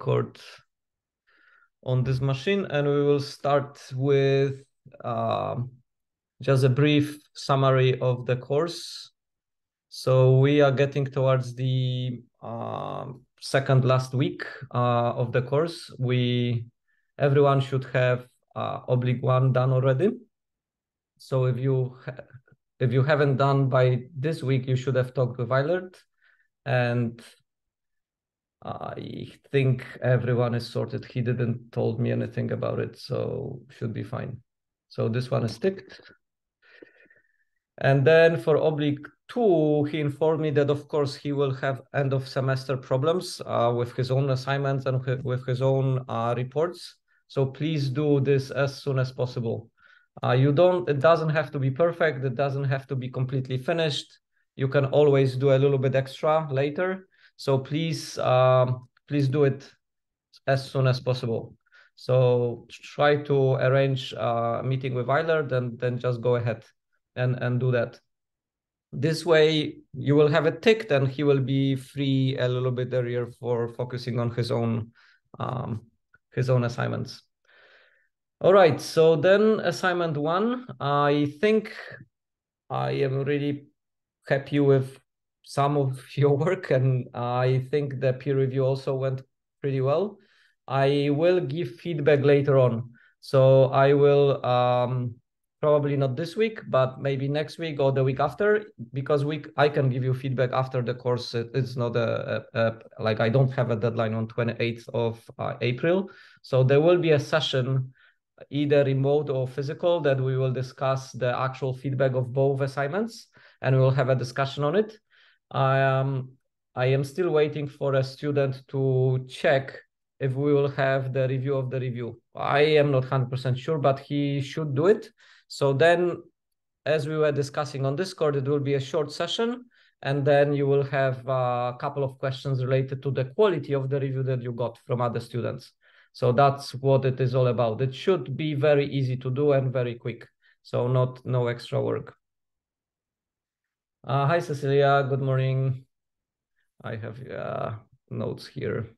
record on this machine and we will start with um, just a brief summary of the course. So we are getting towards the uh, second last week uh, of the course. We everyone should have uh, oblig one done already. So if you if you haven't done by this week, you should have talked with Eilert. And I think everyone is sorted. He didn't told me anything about it, so should be fine. So this one is ticked. And then for oblig two, he informed me that of course he will have end of semester problems uh, with his own assignments and with his own uh, reports. So please do this as soon as possible. Uh, you don't, it doesn't have to be perfect. It doesn't have to be completely finished. You can always do a little bit extra later. So please, um, please do it as soon as possible. So try to arrange a meeting with Eilert and then just go ahead and, and do that. This way you will have it ticked and he will be free a little bit earlier for focusing on his own um, his own assignments. All right, so then assignment one, I think I am really happy with some of your work and I think the peer review also went pretty well. I will give feedback later on. So I will um, probably not this week, but maybe next week or the week after, because we I can give you feedback after the course. It's not a, a, a like I don't have a deadline on 28th of uh, April. So there will be a session either remote or physical that we will discuss the actual feedback of both assignments and we will have a discussion on it. I am I am still waiting for a student to check if we will have the review of the review. I am not 100% sure, but he should do it. So then, as we were discussing on Discord, it will be a short session, and then you will have a couple of questions related to the quality of the review that you got from other students. So that's what it is all about. It should be very easy to do and very quick. So not no extra work. Uh, hi, Cecilia. Good morning. I have uh, notes here.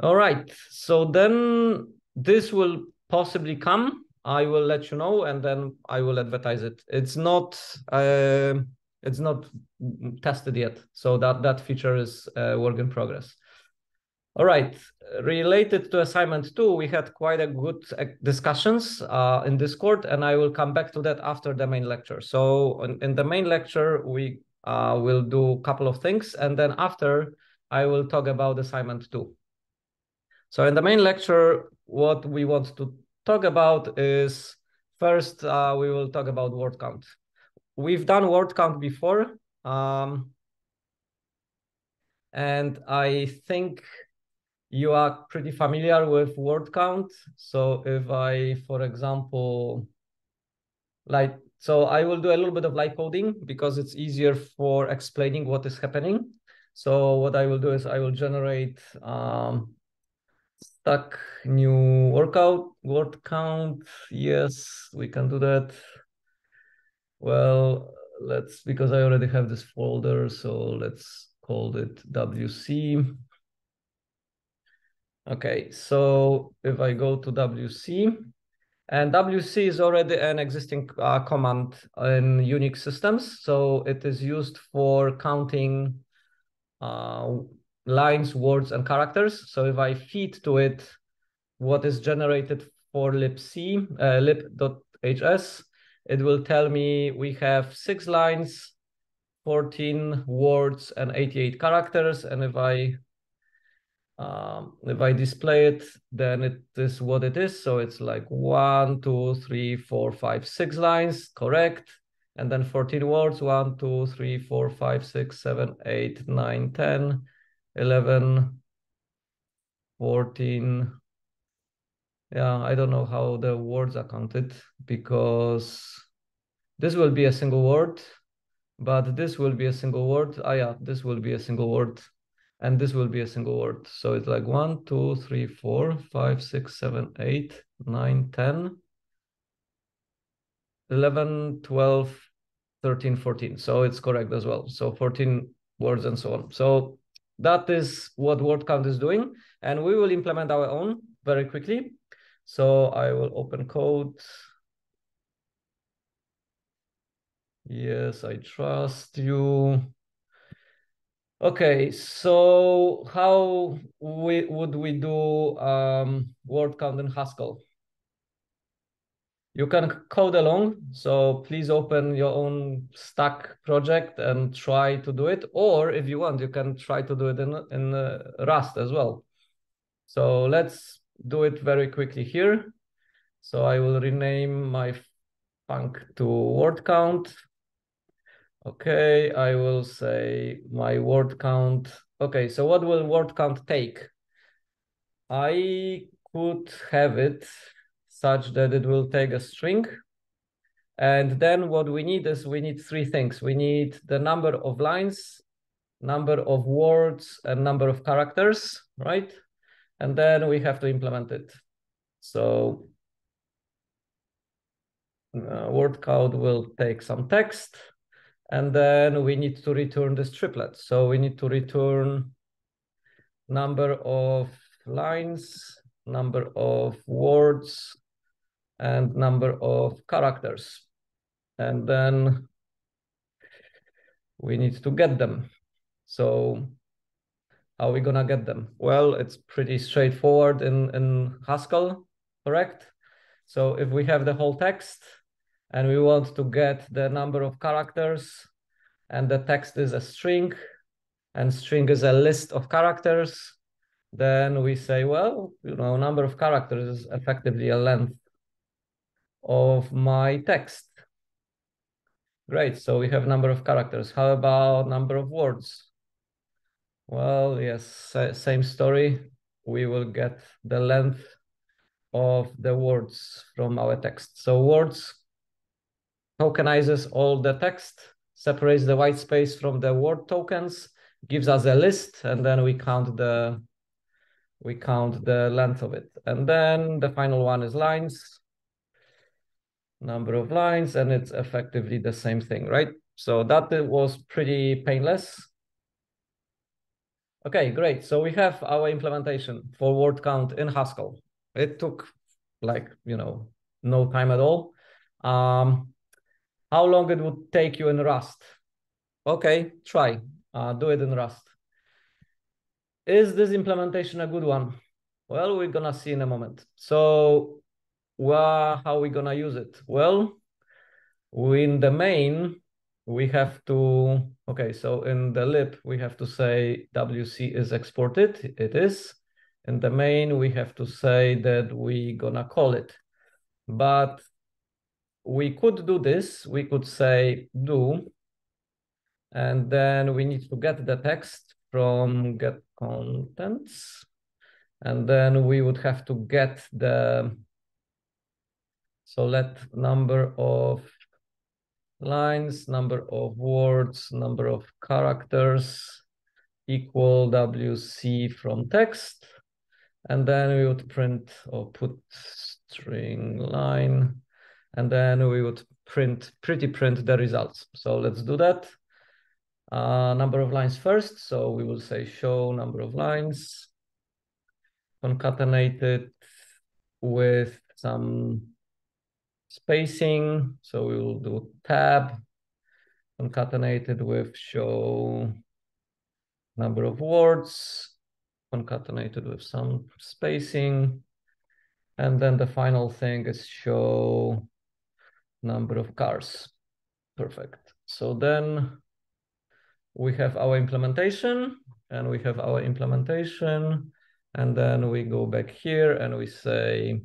All right. So then this will possibly come. I will let you know, and then I will advertise it. It's not. Uh, it's not tested yet, so that that feature is a work in progress. All right, related to assignment two, we had quite a good uh, discussions uh, in Discord, and I will come back to that after the main lecture. So in, in the main lecture, we uh, will do a couple of things, and then after, I will talk about assignment two. So in the main lecture, what we want to talk about is first, uh, we will talk about word count. We've done word count before, um, and I think you are pretty familiar with word count. So if I, for example, like, so I will do a little bit of light coding because it's easier for explaining what is happening. So what I will do is I will generate um, stack new workout word count. Yes, we can do that. Well, let's, because I already have this folder, so let's call it WC. Okay, so if I go to WC, and WC is already an existing uh, command in Unix systems. So it is used for counting uh, lines, words, and characters. So if I feed to it what is generated for libc, uh, lib.hs, it will tell me we have six lines, 14 words, and 88 characters. And if I um, if I display it, then it is what it is. So it's like one, two, three, four, five, six lines, correct. And then 14 words, one, two, three, four, five, six, seven, eight, nine, 10, 11, 14. Yeah, I don't know how the words are counted because this will be a single word, but this will be a single word. Ah, yeah, this will be a single word and this will be a single word. So it's like one, two, three, four, five, six, seven, eight, nine, 10, 11, 12, 13, 14. So it's correct as well. So 14 words and so on. So that is what word count is doing. And we will implement our own very quickly. So I will open code. Yes, I trust you. Okay, so how we would we do um, word count in Haskell? You can code along, so please open your own stack project and try to do it. Or if you want, you can try to do it in, in uh, Rust as well. So let's do it very quickly here. So I will rename my func to word count. Okay, I will say my word count. Okay, so what will word count take? I could have it such that it will take a string. And then what we need is we need three things. We need the number of lines, number of words, and number of characters, right? And then we have to implement it. So uh, word count will take some text and then we need to return this triplet. So we need to return number of lines, number of words, and number of characters. And then we need to get them. So how are we gonna get them? Well, it's pretty straightforward in, in Haskell, correct? So if we have the whole text, and we want to get the number of characters and the text is a string and string is a list of characters, then we say, well, you know, number of characters is effectively a length of my text. Great, so we have number of characters. How about number of words? Well, yes, same story. We will get the length of the words from our text. So words tokenizes all the text, separates the white space from the word tokens, gives us a list, and then we count the we count the length of it. And then the final one is lines, number of lines, and it's effectively the same thing, right? So that was pretty painless. Okay, great. So we have our implementation for word count in Haskell. It took like, you know, no time at all. Um, how long it would take you in Rust? Okay, try. Uh, do it in Rust. Is this implementation a good one? Well, we're gonna see in a moment. So, well, how are we gonna use it? Well, in the main, we have to, okay, so in the lib, we have to say WC is exported, it is. In the main, we have to say that we gonna call it. But we could do this. We could say do, and then we need to get the text from get contents. And then we would have to get the, so let number of lines, number of words, number of characters equal WC from text. And then we would print or put string line and then we would print, pretty print the results. So let's do that. Uh, number of lines first. So we will say show number of lines concatenated with some spacing. So we will do tab concatenated with show number of words concatenated with some spacing. And then the final thing is show number of chars. Perfect. So then we have our implementation and we have our implementation. And then we go back here and we say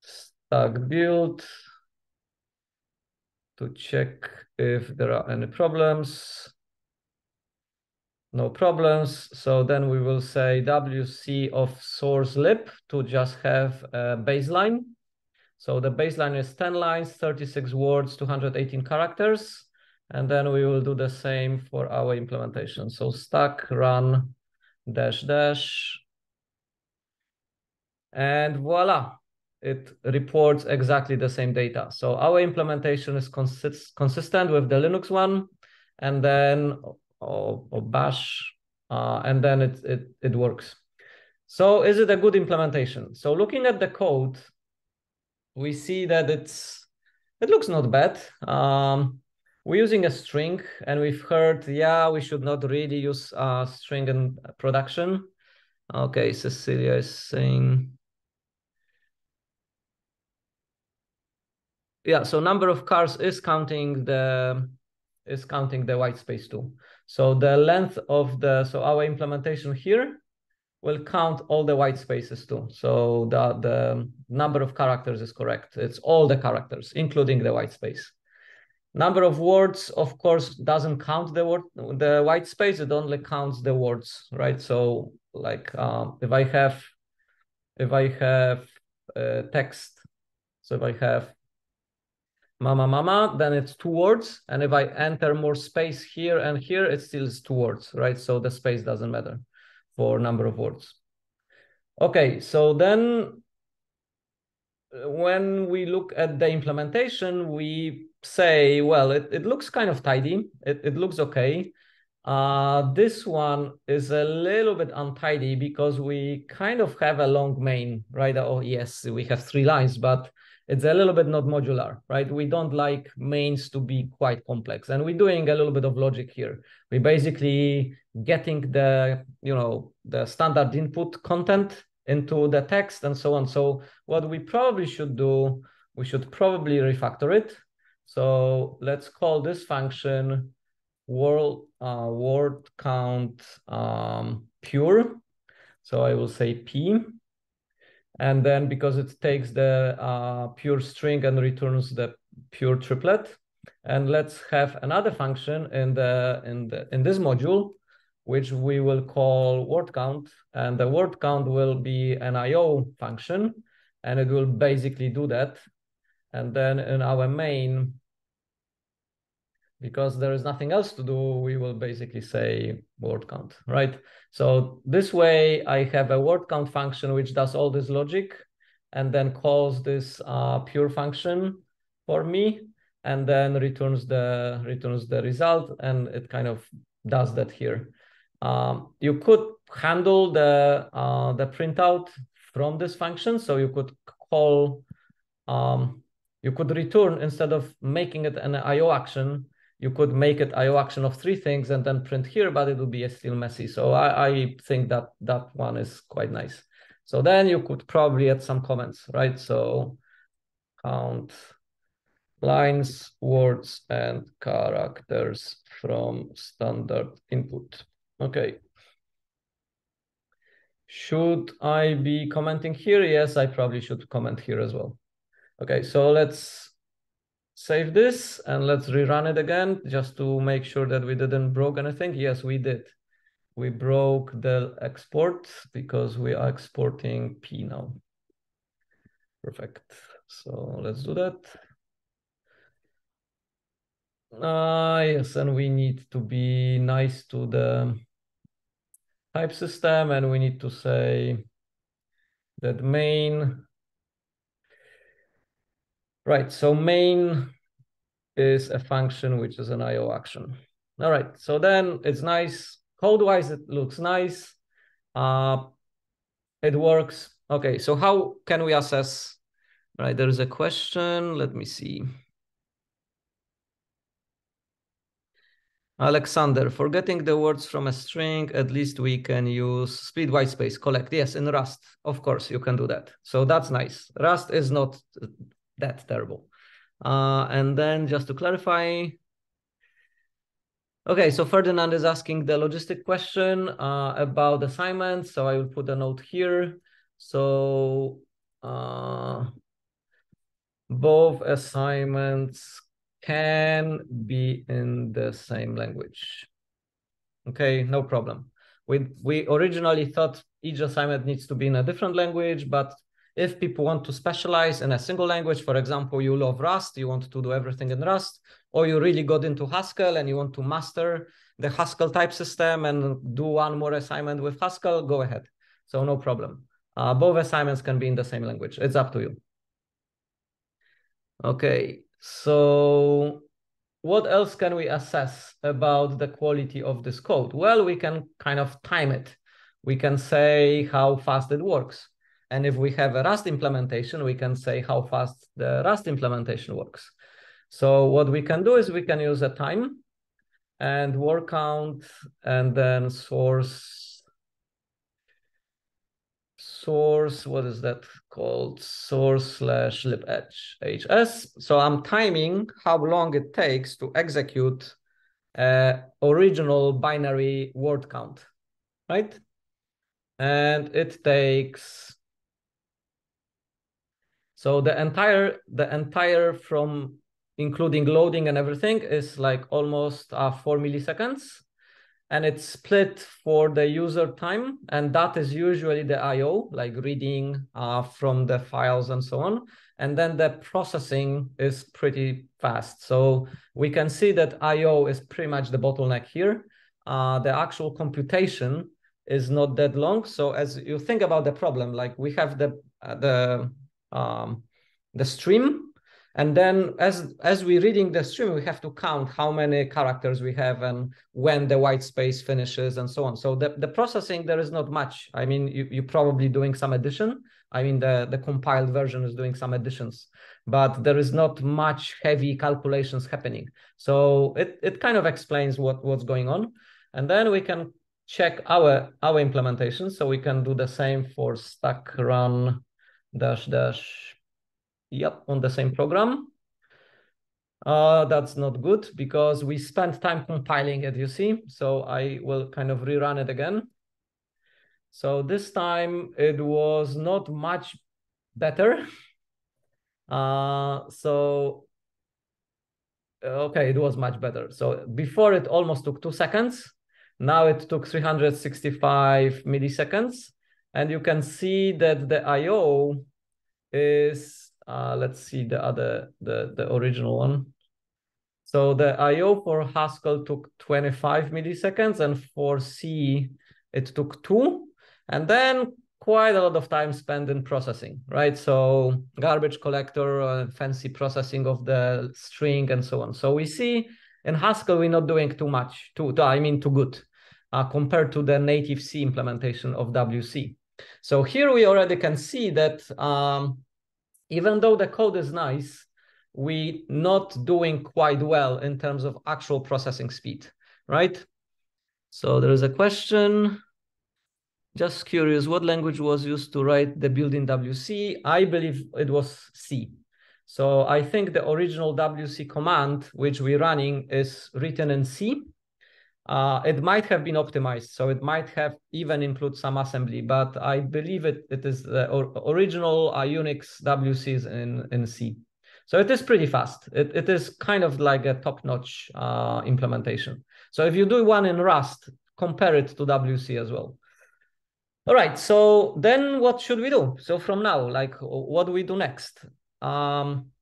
stack build to check if there are any problems. No problems. So then we will say WC of source lib to just have a baseline so the baseline is 10 lines, 36 words, 218 characters. And then we will do the same for our implementation. So stack run dash dash. And voila, it reports exactly the same data. So our implementation is consist consistent with the Linux one. And then, or, or bash, uh, and then it, it, it works. So is it a good implementation? So looking at the code, we see that it's it looks not bad. Um, we're using a string and we've heard, yeah, we should not really use uh, string in production. Okay, Cecilia is saying, yeah, so number of chars is counting the is counting the white space too. So the length of the, so our implementation here will count all the white spaces too. So the, the number of characters is correct. It's all the characters, including the white space. Number of words, of course, doesn't count the word, the white space. It only counts the words, right? So like um, if I have, if I have uh, text, so if I have mama mama then it's two words and if i enter more space here and here it still is two words right so the space doesn't matter for number of words. Okay so then uh, when we look at the implementation we say well it, it looks kind of tidy. It, it looks okay. Uh, this one is a little bit untidy because we kind of have a long main, right? Oh, yes, we have three lines, but it's a little bit not modular, right? We don't like mains to be quite complex. And we're doing a little bit of logic here. We're basically getting the, you know, the standard input content into the text and so on. So what we probably should do, we should probably refactor it. So let's call this function word, uh, word count um, pure. So I will say p. And then because it takes the uh, pure string and returns the pure triplet. And let's have another function in the in the in this module, which we will call word count. And the word count will be an IO function, and it will basically do that. And then in our main, because there is nothing else to do, we will basically say word count, right? So this way I have a word count function which does all this logic and then calls this uh, pure function for me and then returns the returns the result and it kind of does that here. Um, you could handle the uh, the printout from this function. So you could call, um, you could return instead of making it an IO action, you could make it IO action of three things and then print here, but it would be still messy. So I, I think that that one is quite nice. So then you could probably add some comments, right? So count lines, words, and characters from standard input. Okay. Should I be commenting here? Yes, I probably should comment here as well. Okay, so let's save this and let's rerun it again just to make sure that we didn't broke anything. Yes, we did. We broke the export because we are exporting P now. Perfect. So let's do that. Ah, uh, yes, and we need to be nice to the type system and we need to say that main Right, so main is a function which is an IO action. All right, so then it's nice. Code-wise, it looks nice. Uh, it works. Okay, so how can we assess? Right, there is a question. Let me see. Alexander, forgetting the words from a string, at least we can use split white space, collect. Yes, in Rust, of course, you can do that. So that's nice. Rust is not that's terrible. Uh, and then just to clarify, okay, so Ferdinand is asking the logistic question uh, about assignments. So I will put a note here. So uh, both assignments can be in the same language. Okay, no problem. We, we originally thought each assignment needs to be in a different language, but if people want to specialize in a single language, for example, you love Rust, you want to do everything in Rust, or you really got into Haskell and you want to master the Haskell type system and do one more assignment with Haskell, go ahead. So no problem. Uh, both assignments can be in the same language. It's up to you. Okay, so what else can we assess about the quality of this code? Well, we can kind of time it. We can say how fast it works. And if we have a Rust implementation, we can say how fast the Rust implementation works. So what we can do is we can use a time and word count and then source source what is that called? Source slash lib edge hs so i'm timing how long it takes to execute a original binary word count right? And it takes so the entire the entire from including loading and everything, is like almost uh, four milliseconds. And it's split for the user time. And that is usually the IO, like reading uh, from the files and so on. And then the processing is pretty fast. So we can see that IO is pretty much the bottleneck here. Uh, the actual computation is not that long. So as you think about the problem, like we have the uh, the um, the stream and then as as we're reading the stream, we have to count how many characters we have and when the white space finishes and so on. So the, the processing, there is not much. I mean, you, you're probably doing some addition. I mean, the, the compiled version is doing some additions, but there is not much heavy calculations happening. So it, it kind of explains what, what's going on. And then we can check our, our implementation. So we can do the same for stack run dash dash Yep, on the same program. Uh, that's not good because we spent time compiling it, you see. So I will kind of rerun it again. So this time it was not much better. Uh, so, okay, it was much better. So before it almost took two seconds. Now it took 365 milliseconds. And you can see that the IO is uh, let's see the other, the, the original one. So the IO for Haskell took 25 milliseconds and for C, it took two. And then quite a lot of time spent in processing, right? So garbage collector, uh, fancy processing of the string and so on. So we see in Haskell, we're not doing too much, too, I mean, too good uh, compared to the native C implementation of WC. So here we already can see that um, even though the code is nice, we not doing quite well in terms of actual processing speed, right? So there is a question. Just curious, what language was used to write the built-in WC? I believe it was C. So I think the original WC command, which we're running, is written in C. Uh, it might have been optimized, so it might have even include some assembly, but I believe it, it is the original uh, Unix WCs in, in C. So it is pretty fast. It, it is kind of like a top-notch uh, implementation. So if you do one in Rust, compare it to WC as well. All right, so then what should we do? So from now, like what do we do next? Um,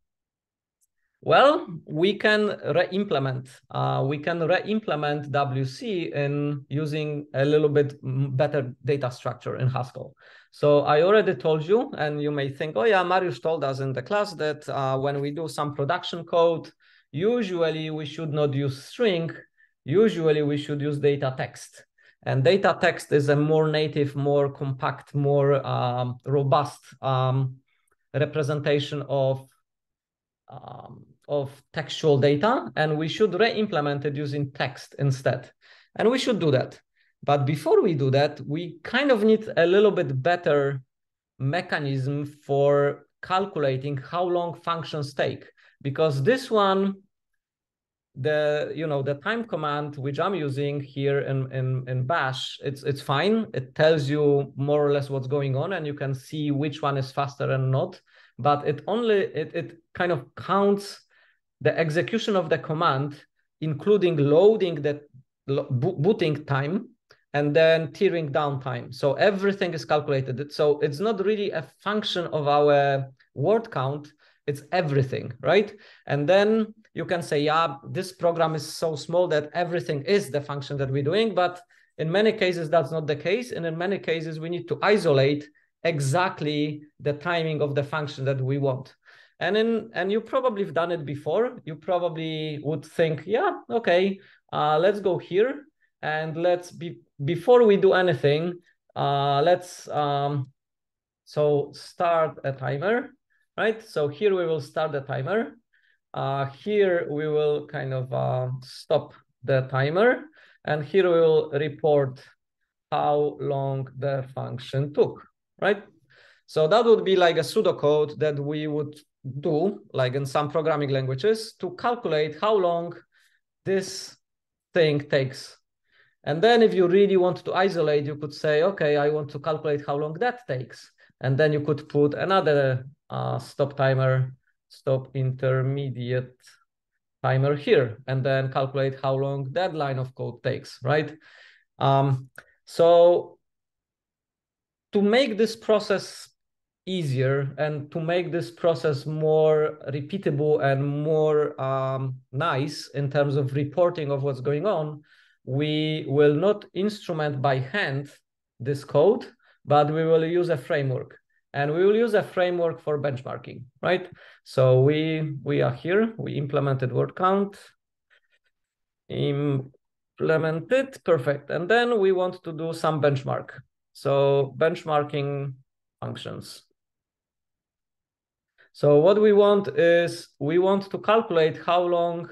well, we can re-implement. Uh, we can re-implement WC in using a little bit better data structure in Haskell. So I already told you, and you may think, oh yeah, Marius told us in the class that uh, when we do some production code, usually we should not use string. Usually we should use data text. And data text is a more native, more compact, more um, robust um, representation of um, of textual data, and we should re-implement it using text instead. And we should do that. But before we do that, we kind of need a little bit better mechanism for calculating how long functions take. Because this one, the you know the time command which I'm using here in, in, in Bash, it's it's fine. It tells you more or less what's going on, and you can see which one is faster and not but it only it, it kind of counts the execution of the command, including loading the booting time and then tearing down time. So everything is calculated. So it's not really a function of our word count, it's everything, right? And then you can say, yeah, this program is so small that everything is the function that we're doing. But in many cases, that's not the case. And in many cases, we need to isolate exactly the timing of the function that we want. And in and you probably have done it before. You probably would think, yeah, okay, uh, let's go here and let's be before we do anything, uh, let's um, so start a timer, right? So here we will start the timer. Uh, here we will kind of uh, stop the timer, and here we will report how long the function took, right? So that would be like a pseudocode that we would do, like in some programming languages, to calculate how long this thing takes. And then if you really want to isolate, you could say, okay, I want to calculate how long that takes. And then you could put another uh, stop timer, stop intermediate timer here, and then calculate how long that line of code takes, right? Um, so to make this process easier and to make this process more repeatable and more um, nice in terms of reporting of what's going on, we will not instrument by hand this code, but we will use a framework. And we will use a framework for benchmarking, right? So we we are here, we implemented word count, implemented, perfect. And then we want to do some benchmark. So benchmarking functions. So what we want is we want to calculate how long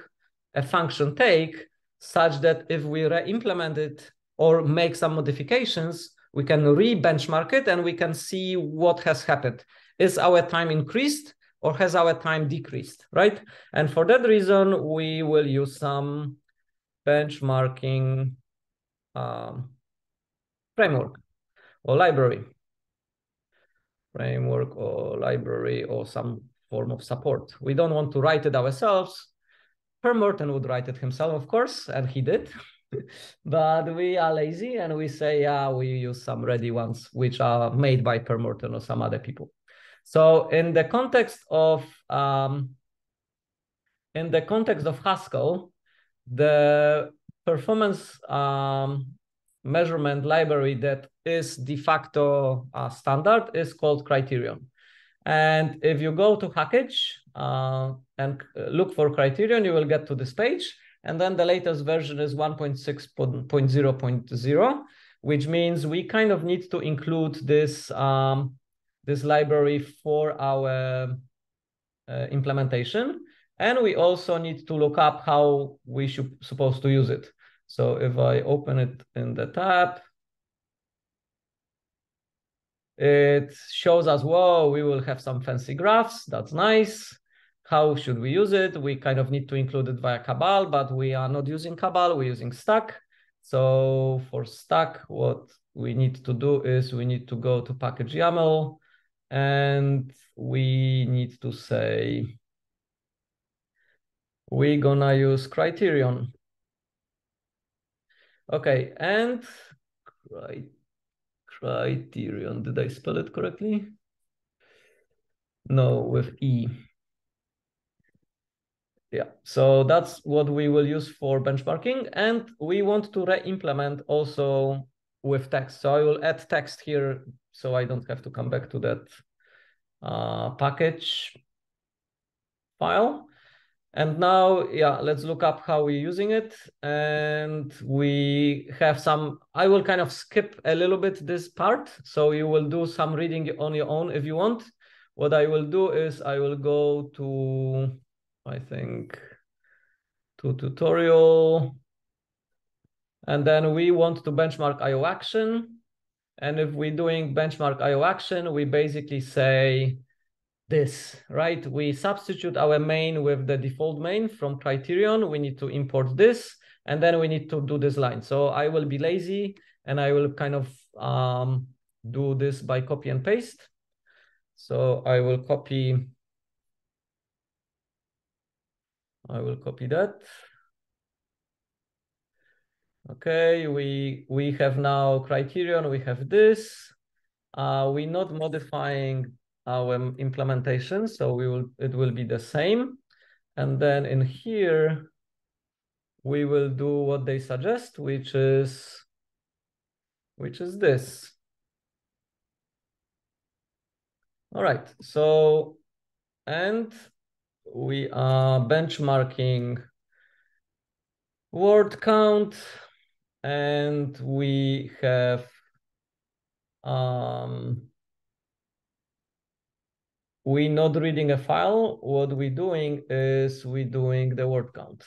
a function take such that if we re-implement it or make some modifications, we can re-benchmark it and we can see what has happened. Is our time increased or has our time decreased, right? And for that reason, we will use some benchmarking um, framework or library framework or library or some form of support. We don't want to write it ourselves. Per Merton would write it himself, of course, and he did. but we are lazy and we say, yeah, we use some ready ones, which are made by Per Merton or some other people. So in the context of um, in the context of Haskell, the performance um, measurement library that is de facto uh, standard is called Criterion. And if you go to Hackage uh, and look for Criterion, you will get to this page. And then the latest version is 1.6.0.0, which means we kind of need to include this, um, this library for our uh, implementation. And we also need to look up how we should supposed to use it. So if I open it in the tab, it shows us, whoa, we will have some fancy graphs. That's nice. How should we use it? We kind of need to include it via Cabal, but we are not using Cabal, we're using Stack. So for Stack, what we need to do is we need to go to package YAML and we need to say, we're gonna use criterion. Okay, and criterion, did I spell it correctly? No, with E. Yeah, so that's what we will use for benchmarking. And we want to re-implement also with text. So I will add text here so I don't have to come back to that uh, package file. And now, yeah, let's look up how we're using it. And we have some, I will kind of skip a little bit this part. So you will do some reading on your own if you want. What I will do is I will go to, I think, to tutorial. And then we want to benchmark IO action. And if we're doing benchmark IO action, we basically say, this, right? We substitute our main with the default main from criterion. We need to import this, and then we need to do this line. So I will be lazy, and I will kind of um, do this by copy and paste. So I will copy, I will copy that. Okay, we, we have now criterion, we have this. Uh, we're not modifying our implementation. So we will it will be the same. And then in here, we will do what they suggest, which is which is this. All right. So and we are benchmarking word count and we have um, we not reading a file. What we're doing is we're doing the word count,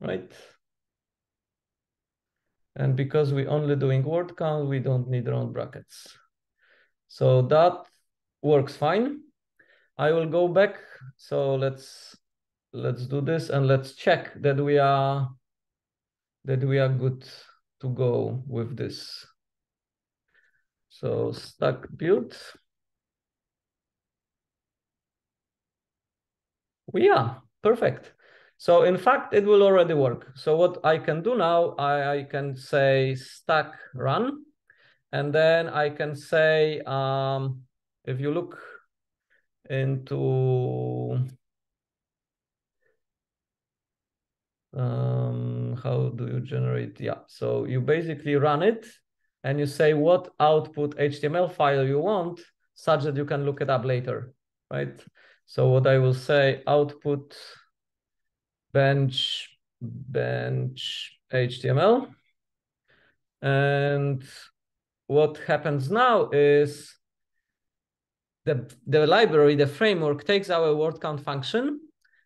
right? And because we're only doing word count, we don't need round brackets. So that works fine. I will go back. So let's let's do this and let's check that we are that we are good to go with this. So stack build. Are perfect. So in fact, it will already work. So what I can do now, I, I can say stack run, and then I can say, um, if you look into um, how do you generate? Yeah, so you basically run it and you say what output HTML file you want such that you can look it up later, right? So what I will say output bench bench HTML. And what happens now is the, the library, the framework takes our word count function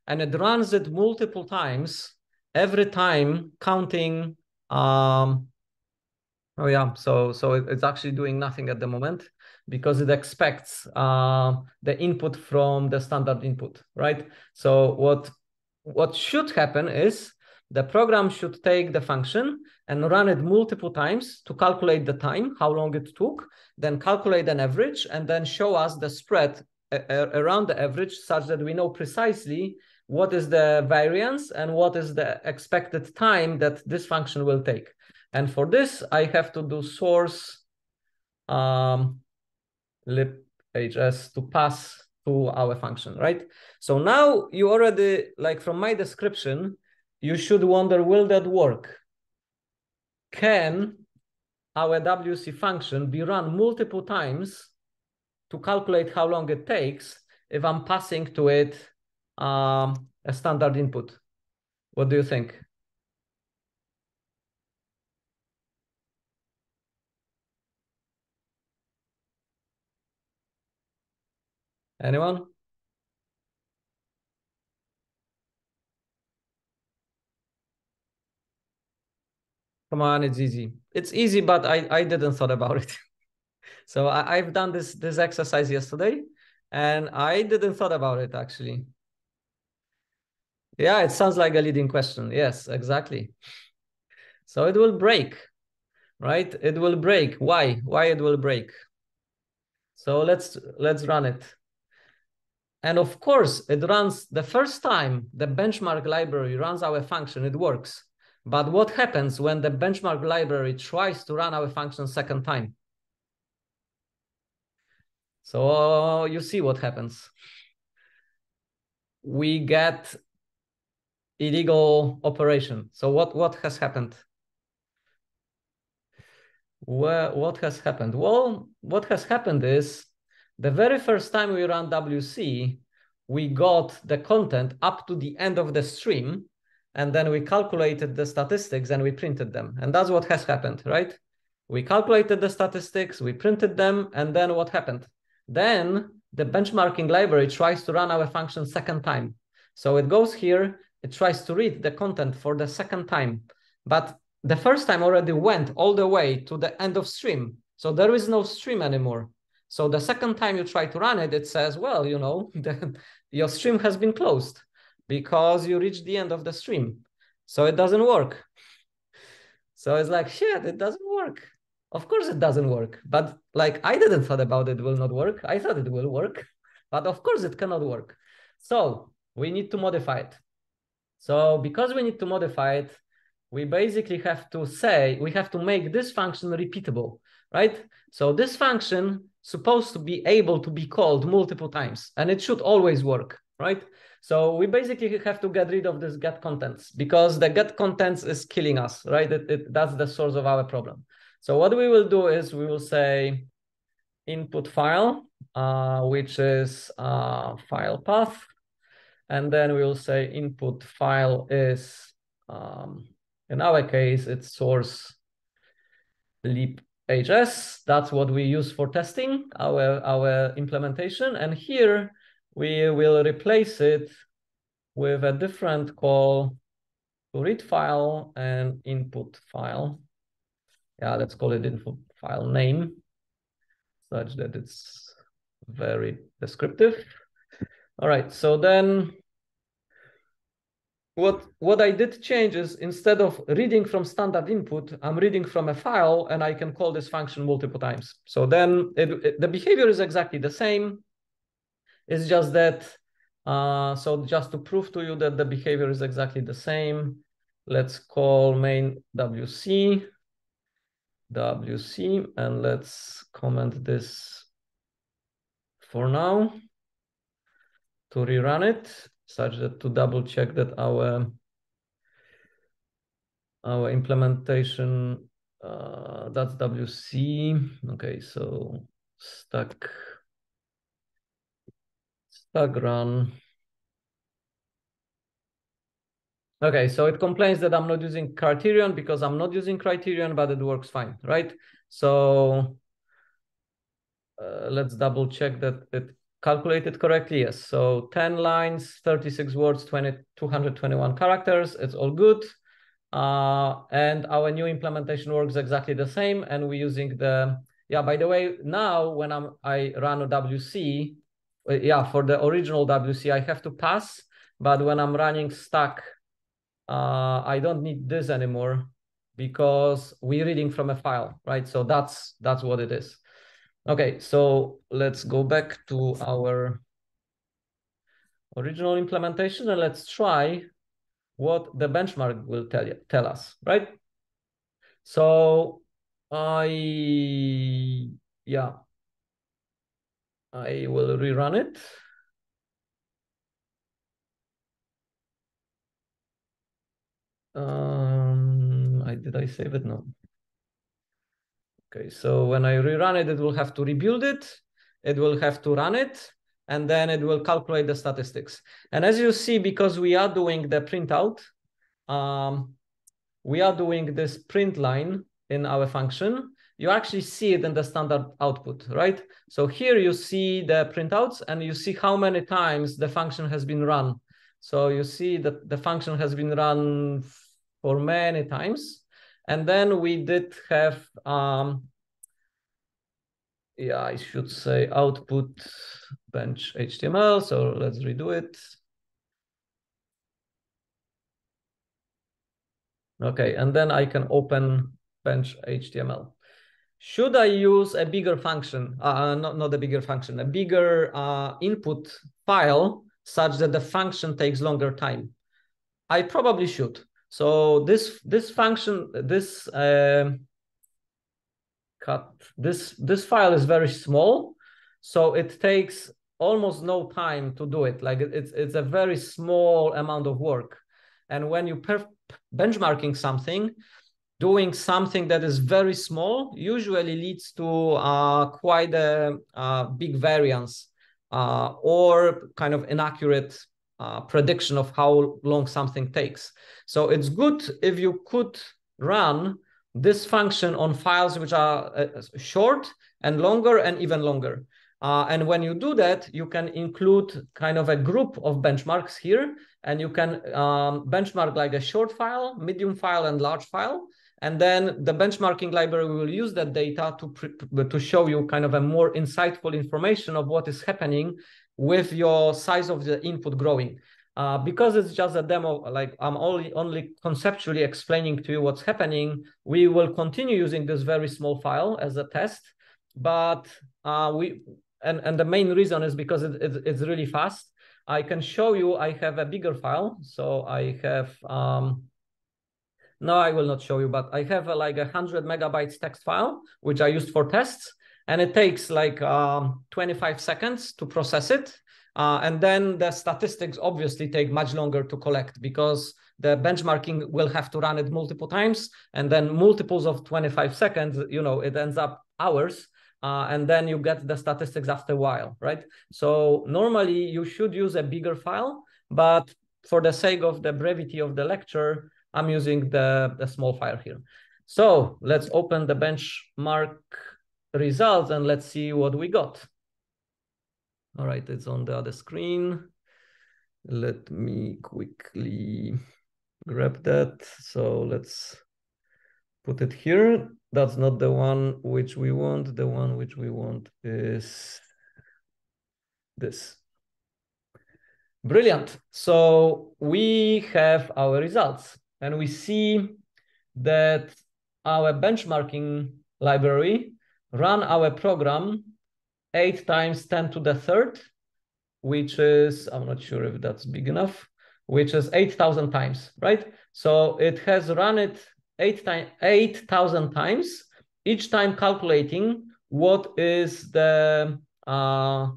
and it runs it multiple times, every time counting. Um, oh yeah, so so it's actually doing nothing at the moment because it expects uh, the input from the standard input, right? So what what should happen is the program should take the function and run it multiple times to calculate the time, how long it took, then calculate an average, and then show us the spread around the average such that we know precisely what is the variance and what is the expected time that this function will take. And for this, I have to do source um, libhs to pass to our function, right? So now you already, like from my description, you should wonder, will that work? Can our WC function be run multiple times to calculate how long it takes if I'm passing to it um, a standard input? What do you think? Anyone? Come on, it's easy. It's easy, but I, I didn't thought about it. so I, I've done this this exercise yesterday and I didn't thought about it actually. Yeah, it sounds like a leading question. Yes, exactly. So it will break, right? It will break. Why? Why it will break? So let's let's run it. And of course, it runs the first time the benchmark library runs our function, it works. But what happens when the benchmark library tries to run our function second time? So you see what happens. We get illegal operation. So what, what has happened? Well, what has happened? Well, what has happened is the very first time we ran WC, we got the content up to the end of the stream, and then we calculated the statistics and we printed them. And that's what has happened, right? We calculated the statistics, we printed them, and then what happened? Then the benchmarking library tries to run our function second time. So it goes here, it tries to read the content for the second time. But the first time already went all the way to the end of stream. So there is no stream anymore. So the second time you try to run it, it says, well, you know, the, your stream has been closed because you reached the end of the stream. So it doesn't work. So it's like, shit, it doesn't work. Of course it doesn't work. But like I didn't thought about it will not work. I thought it will work, but of course it cannot work. So we need to modify it. So because we need to modify it, we basically have to say, we have to make this function repeatable, right? So this function supposed to be able to be called multiple times and it should always work, right? So we basically have to get rid of this get contents because the get contents is killing us, right? It, it, that's the source of our problem. So what we will do is we will say input file, uh, which is uh, file path. And then we'll say input file is, um, in our case, it's source leap HS. That's what we use for testing our, our implementation. And here we will replace it with a different call to read file and input file. Yeah, let's call it input file name such that it's very descriptive. All right, so then what, what I did change is instead of reading from standard input, I'm reading from a file and I can call this function multiple times. So then it, it, the behavior is exactly the same. It's just that, uh, so just to prove to you that the behavior is exactly the same, let's call main WC, WC, and let's comment this for now to rerun it such that to double check that our our implementation uh, that's WC. Okay, so stack stack run. Okay, so it complains that I'm not using criterion because I'm not using criterion, but it works fine, right? So uh, let's double check that it calculated correctly, yes. So 10 lines, 36 words, 20, 221 characters, it's all good. Uh, and our new implementation works exactly the same. And we're using the, yeah, by the way, now when I'm, I run a WC, uh, yeah, for the original WC, I have to pass. But when I'm running stack, uh, I don't need this anymore because we're reading from a file, right? So that's that's what it is. Okay, so let's go back to our original implementation and let's try what the benchmark will tell you, tell us, right? So I, yeah, I will rerun it. Um, I did I save it? No. Okay, so when I rerun it, it will have to rebuild it. It will have to run it, and then it will calculate the statistics. And as you see, because we are doing the printout, um, we are doing this print line in our function. You actually see it in the standard output, right? So here you see the printouts and you see how many times the function has been run. So you see that the function has been run for many times. And then we did have, um, yeah, I should say output bench HTML. So let's redo it. Okay, and then I can open bench HTML. Should I use a bigger function, uh, not, not a bigger function, a bigger uh, input file such that the function takes longer time? I probably should. So this this function this uh, cut this this file is very small, so it takes almost no time to do it. Like it's it's a very small amount of work, and when you benchmarking something, doing something that is very small usually leads to uh, quite a, a, big variance uh, or kind of inaccurate uh, prediction of how long something takes. So it's good if you could run this function on files which are uh, short and longer and even longer. Uh, and when you do that, you can include kind of a group of benchmarks here, and you can um, benchmark like a short file, medium file, and large file. And then the benchmarking library will use that data to, to show you kind of a more insightful information of what is happening with your size of the input growing. Uh, because it's just a demo, like I'm only only conceptually explaining to you what's happening, we will continue using this very small file as a test. But uh, we and and the main reason is because it, it, it's really fast. I can show you. I have a bigger file, so I have. Um, no, I will not show you, but I have a, like a hundred megabytes text file which I used for tests and it takes like um, 25 seconds to process it. Uh, and then the statistics obviously take much longer to collect because the benchmarking will have to run it multiple times and then multiples of 25 seconds, you know, it ends up hours. uh, and then you get the statistics after a while, right? So normally you should use a bigger file, but for the sake of the brevity of the lecture, I'm using the, the small file here. So let's open the benchmark results and let's see what we got. All right, it's on the other screen. Let me quickly grab that. So let's put it here. That's not the one which we want. The one which we want is this. Brilliant. So we have our results and we see that our benchmarking library run our program eight times 10 to the third, which is, I'm not sure if that's big enough, which is 8,000 times, right? So it has run it eight time, 8,000 times, each time calculating what is the uh,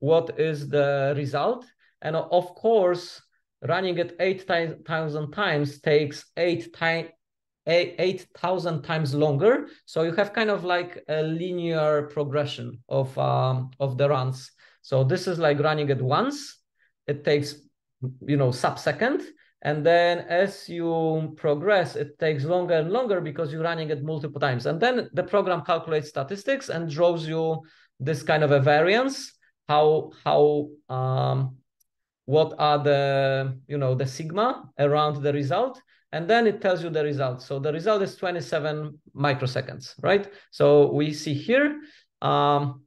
what is the result. And of course, running it 8,000 times takes eight time 8,000 times longer. So you have kind of like a linear progression of, um, of the runs. So this is like running it once. It takes, you know, sub-second. And then as you progress, it takes longer and longer because you're running it multiple times. And then the program calculates statistics and draws you this kind of a variance, how, how um, what are the, you know, the sigma around the result and then it tells you the result. So the result is 27 microseconds, right? So we see here, um,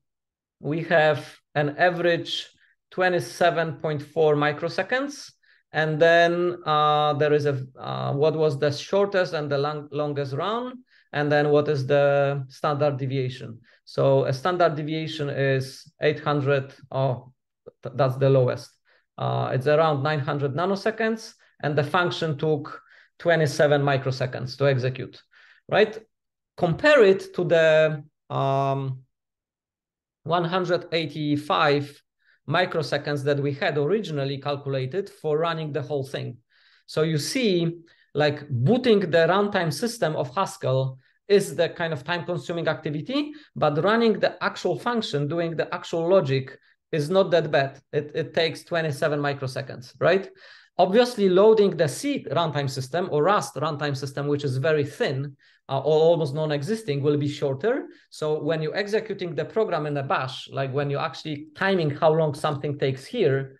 we have an average 27.4 microseconds. And then uh, there is a uh, what was the shortest and the long, longest run, and then what is the standard deviation. So a standard deviation is 800, oh, that's the lowest. Uh, it's around 900 nanoseconds, and the function took 27 microseconds to execute, right? Compare it to the um, 185 microseconds that we had originally calculated for running the whole thing. So you see, like booting the runtime system of Haskell is the kind of time consuming activity, but running the actual function, doing the actual logic is not that bad. It, it takes 27 microseconds, right? Obviously, loading the C runtime system or Rust runtime system, which is very thin uh, or almost non-existing, will be shorter. So when you're executing the program in a bash, like when you're actually timing how long something takes here,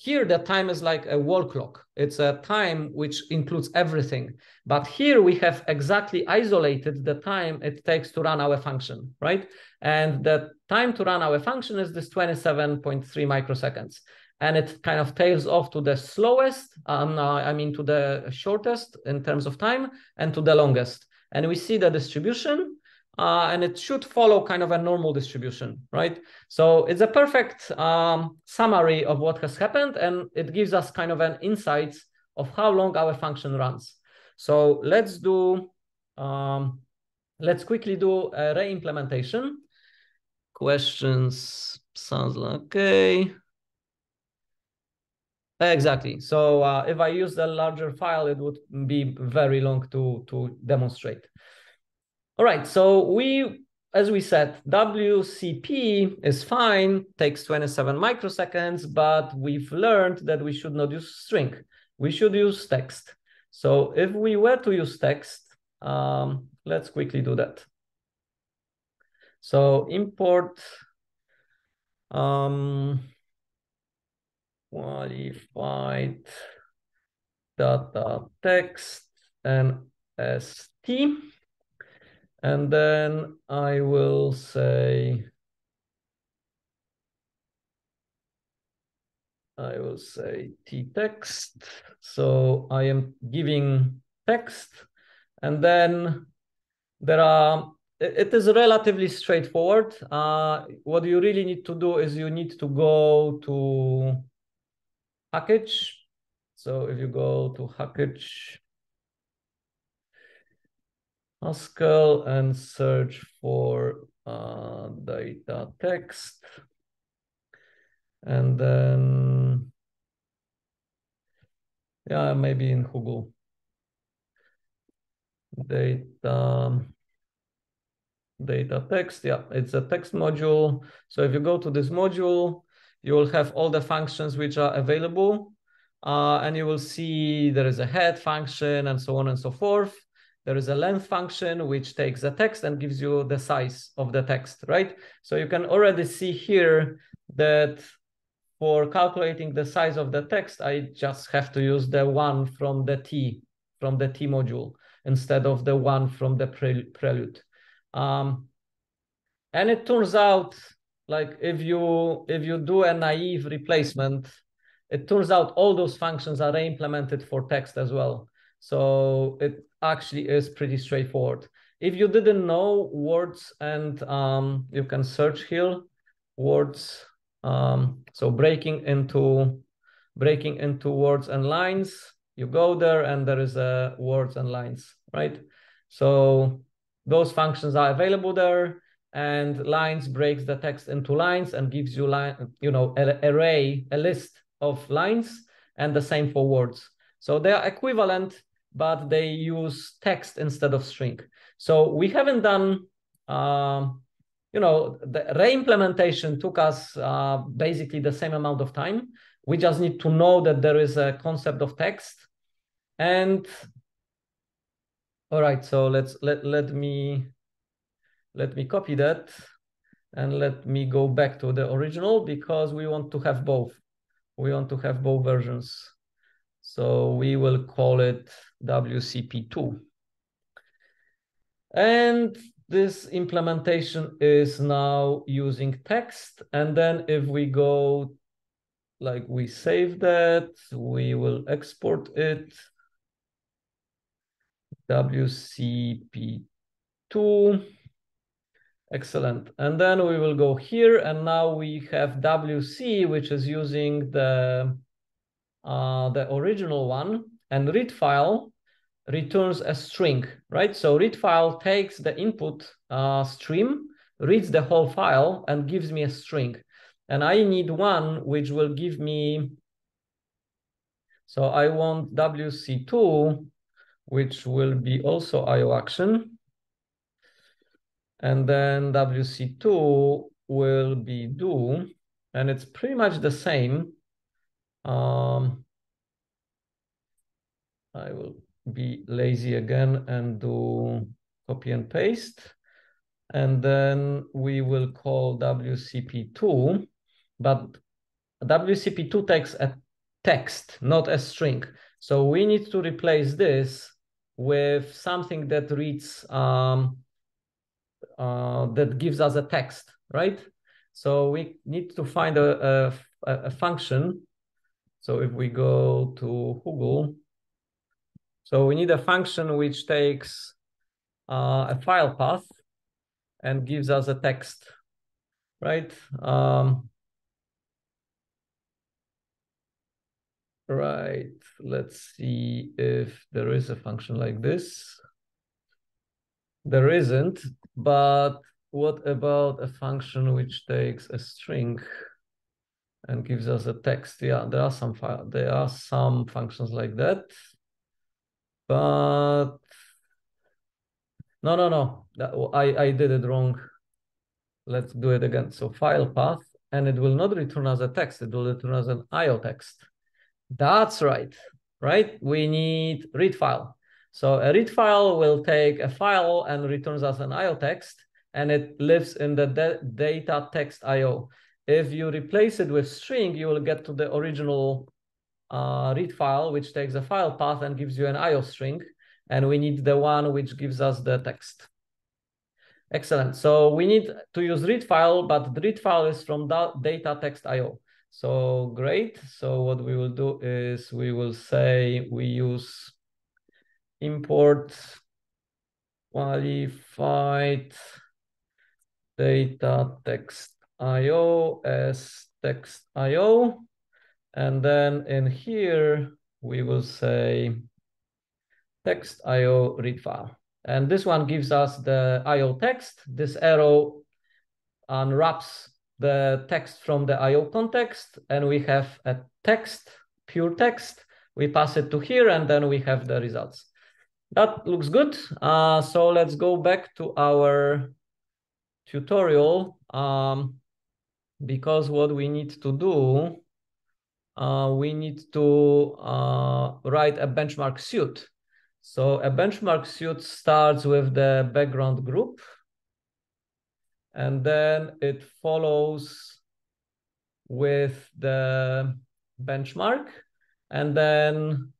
here the time is like a wall clock. It's a time which includes everything. But here we have exactly isolated the time it takes to run our function, right? And the time to run our function is this 27.3 microseconds and it kind of tails off to the slowest, um, uh, I mean to the shortest in terms of time, and to the longest. And we see the distribution, uh, and it should follow kind of a normal distribution, right? So it's a perfect um, summary of what has happened, and it gives us kind of an insight of how long our function runs. So let's do, um, let's quickly do a re-implementation. Questions sounds like okay. Exactly. So uh, if I use the larger file, it would be very long to, to demonstrate. All right, so we, as we said, WCP is fine, takes 27 microseconds, but we've learned that we should not use string. We should use text. So if we were to use text, um, let's quickly do that. So import um, qualified data text and st. And then I will say, I will say t text. So I am giving text and then there are it is relatively straightforward. Uh, what you really need to do is you need to go to package. So if you go to package Haskell and search for uh, data text, and then, yeah, maybe in Google, data data text. Yeah, it's a text module. So if you go to this module, you will have all the functions which are available. Uh, and you will see there is a head function and so on and so forth. There is a length function which takes the text and gives you the size of the text, right? So you can already see here that for calculating the size of the text, I just have to use the one from the T, from the T module, instead of the one from the prelude. Um, and it turns out, like if you if you do a naive replacement, it turns out all those functions are implemented for text as well. So it actually is pretty straightforward. If you didn't know words and um, you can search here, words. Um, so breaking into breaking into words and lines, you go there and there is a words and lines, right? So those functions are available there and lines breaks the text into lines and gives you line, you know, an array, a list of lines and the same for words. So they are equivalent, but they use text instead of string. So we haven't done, um, you know, the re-implementation took us uh, basically the same amount of time. We just need to know that there is a concept of text. And all right, so let's let let me let me copy that and let me go back to the original because we want to have both. We want to have both versions. So we will call it WCP2. And this implementation is now using text. And then if we go, like we save that, we will export it WCP2. Excellent. And then we will go here and now we have WC, which is using the, uh, the original one and read file returns a string, right? So read file takes the input uh, stream, reads the whole file and gives me a string. And I need one which will give me, so I want WC2 which will be also IO action. And then WC2 will be do, and it's pretty much the same. Um, I will be lazy again and do copy and paste. And then we will call WCP2, but WCP2 takes a text, not a string. So we need to replace this with something that reads um, uh, that gives us a text, right? So we need to find a, a, a function. So if we go to Google, so we need a function which takes uh, a file path and gives us a text, right? Um, Right, let's see if there is a function like this. There isn't, but what about a function which takes a string and gives us a text? Yeah, there are some there are some functions like that, but no, no, no, that, I, I did it wrong. Let's do it again. So file path, and it will not return as a text, it will return as an IO text. That's right, right? We need read file. So a read file will take a file and returns us an IO text, and it lives in the data text IO. If you replace it with string, you will get to the original uh, read file, which takes a file path and gives you an IO string. And we need the one which gives us the text. Excellent. So we need to use read file, but the read file is from data text IO. So great. So what we will do is we will say we use import qualified data text IO as text IO. And then in here, we will say text IO read file. And this one gives us the IO text. This arrow unwraps the text from the IO context, and we have a text, pure text. We pass it to here, and then we have the results. That looks good. Uh, so let's go back to our tutorial um, because what we need to do, uh, we need to uh, write a benchmark suit. So a benchmark suit starts with the background group and then it follows with the benchmark and then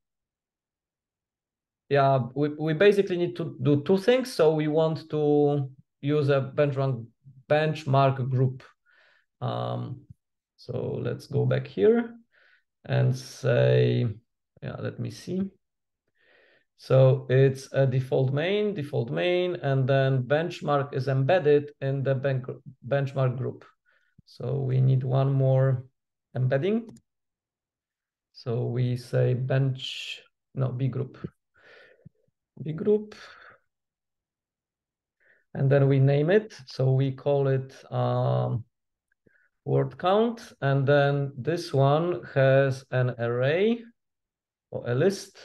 yeah we, we basically need to do two things. So we want to use a benchmark benchmark group. Um, so let's go back here and say yeah let me see. So it's a default main default main and then benchmark is embedded in the ben benchmark group. So we need one more embedding. So we say bench no b group B group. And then we name it. So we call it um, word count. And then this one has an array or a list.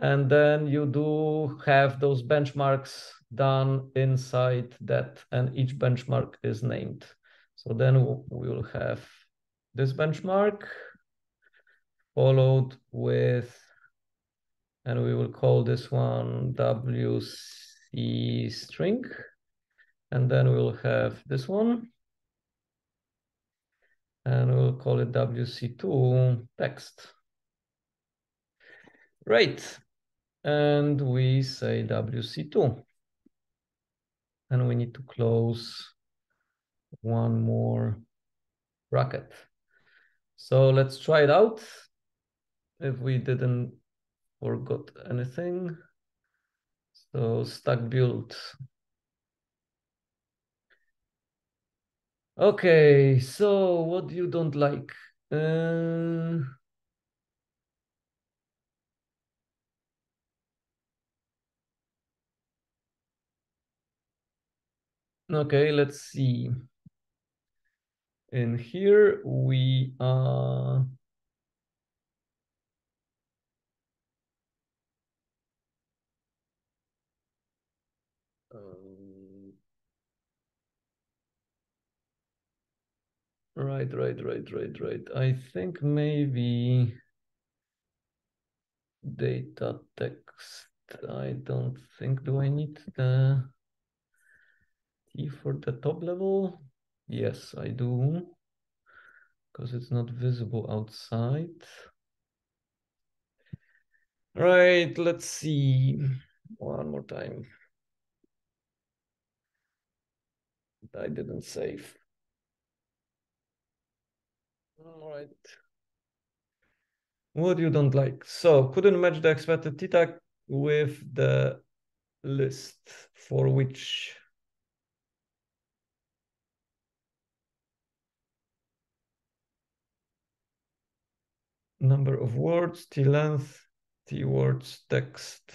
And then you do have those benchmarks done inside that and each benchmark is named. So then we will have this benchmark followed with and we will call this one WC string. And then we'll have this one. And we'll call it WC2 text. Right. And we say WC2. And we need to close one more bracket. So let's try it out. If we didn't forgot anything. So stack build. Okay, so what you don't like? Uh, okay, let's see. In here we are Right, right, right, right, right. I think maybe data text. I don't think, do I need the T for the top level? Yes, I do, because it's not visible outside. Right, let's see. One more time. I didn't save. All right. What you don't like? So couldn't match the expected theta with the list for which number of words, t length, t words, text.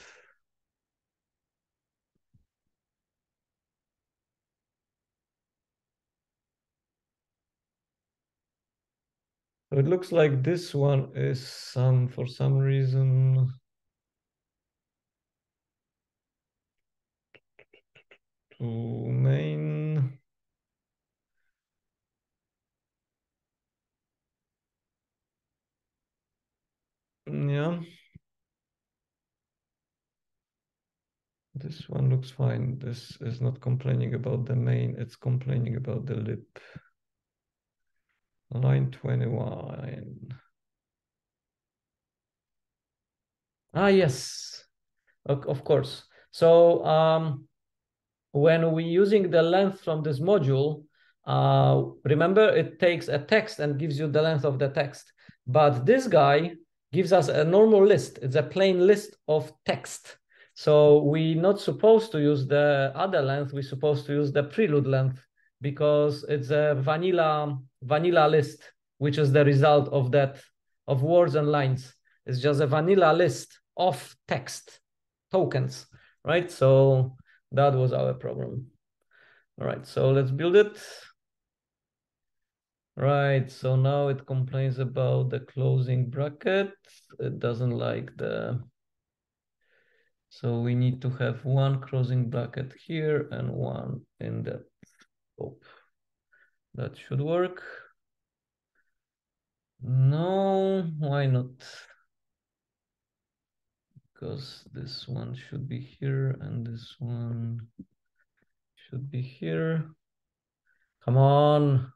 So it looks like this one is some, for some reason, to main. Yeah. This one looks fine. This is not complaining about the main, it's complaining about the lip. 921. Ah, yes, of course. So um, when we're using the length from this module, uh, remember it takes a text and gives you the length of the text. But this guy gives us a normal list. It's a plain list of text. So we're not supposed to use the other length. We're supposed to use the prelude length because it's a vanilla vanilla list, which is the result of that of words and lines. It's just a vanilla list of text tokens, right? So that was our problem. All right, so let's build it. Right, so now it complains about the closing bracket. It doesn't like the, so we need to have one closing bracket here and one in the that should work. No, why not? Because this one should be here and this one should be here. Come on.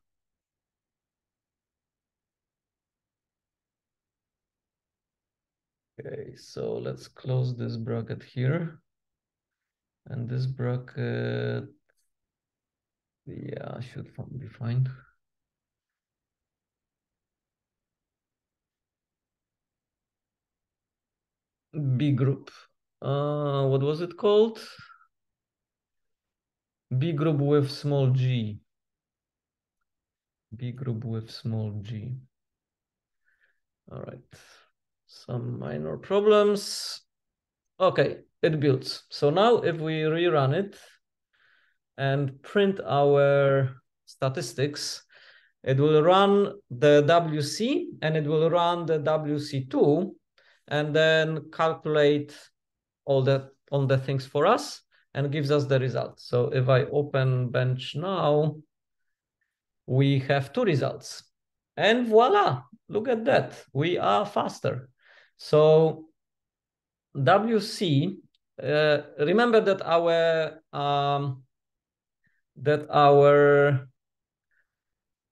Okay, so let's close this bracket here. And this bracket, yeah, should be fine. B group. Uh, what was it called? B group with small g. B group with small g. All right, some minor problems. Okay, it builds. So now if we rerun it and print our statistics, it will run the WC and it will run the WC2 and then calculate all the all the things for us and gives us the result. So if I open bench now, we have two results. And voila, look at that. We are faster. So WC, uh, remember that our um, that our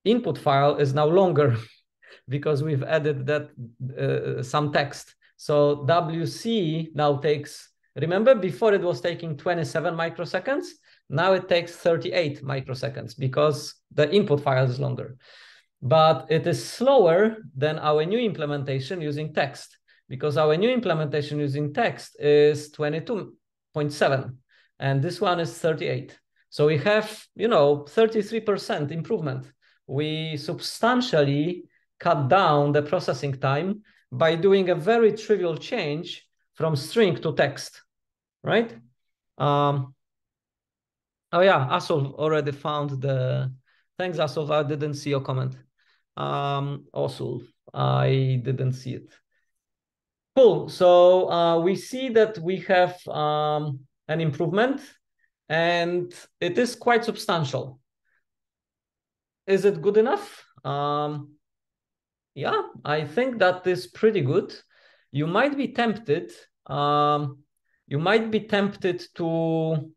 input file is now longer because we've added that uh, some text. So WC now takes, remember before it was taking 27 microseconds, now it takes 38 microseconds because the input file is longer. But it is slower than our new implementation using text because our new implementation using text is 22.7 and this one is 38. So we have, you know, 33% improvement. We substantially cut down the processing time by doing a very trivial change from string to text, right? Um, oh yeah, Asul already found the, thanks Asul, I didn't see your comment. Um, Asul, I didn't see it. Cool, so uh, we see that we have um, an improvement and it is quite substantial. Is it good enough? Um, yeah, I think that is pretty good. You might be tempted, um, you might be tempted to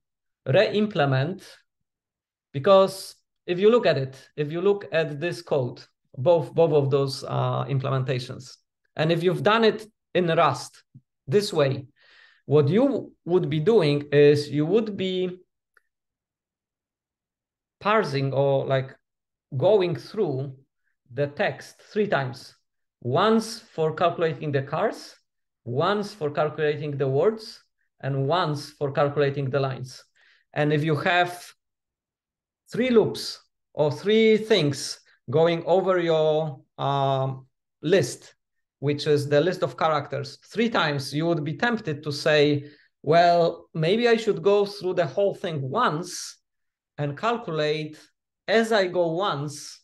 re-implement because if you look at it, if you look at this code, both, both of those uh, implementations, and if you've done it in Rust this way, what you would be doing is you would be parsing or like going through the text three times. Once for calculating the chars, once for calculating the words, and once for calculating the lines. And if you have three loops or three things going over your um, list, which is the list of characters, three times, you would be tempted to say, well, maybe I should go through the whole thing once and calculate as I go once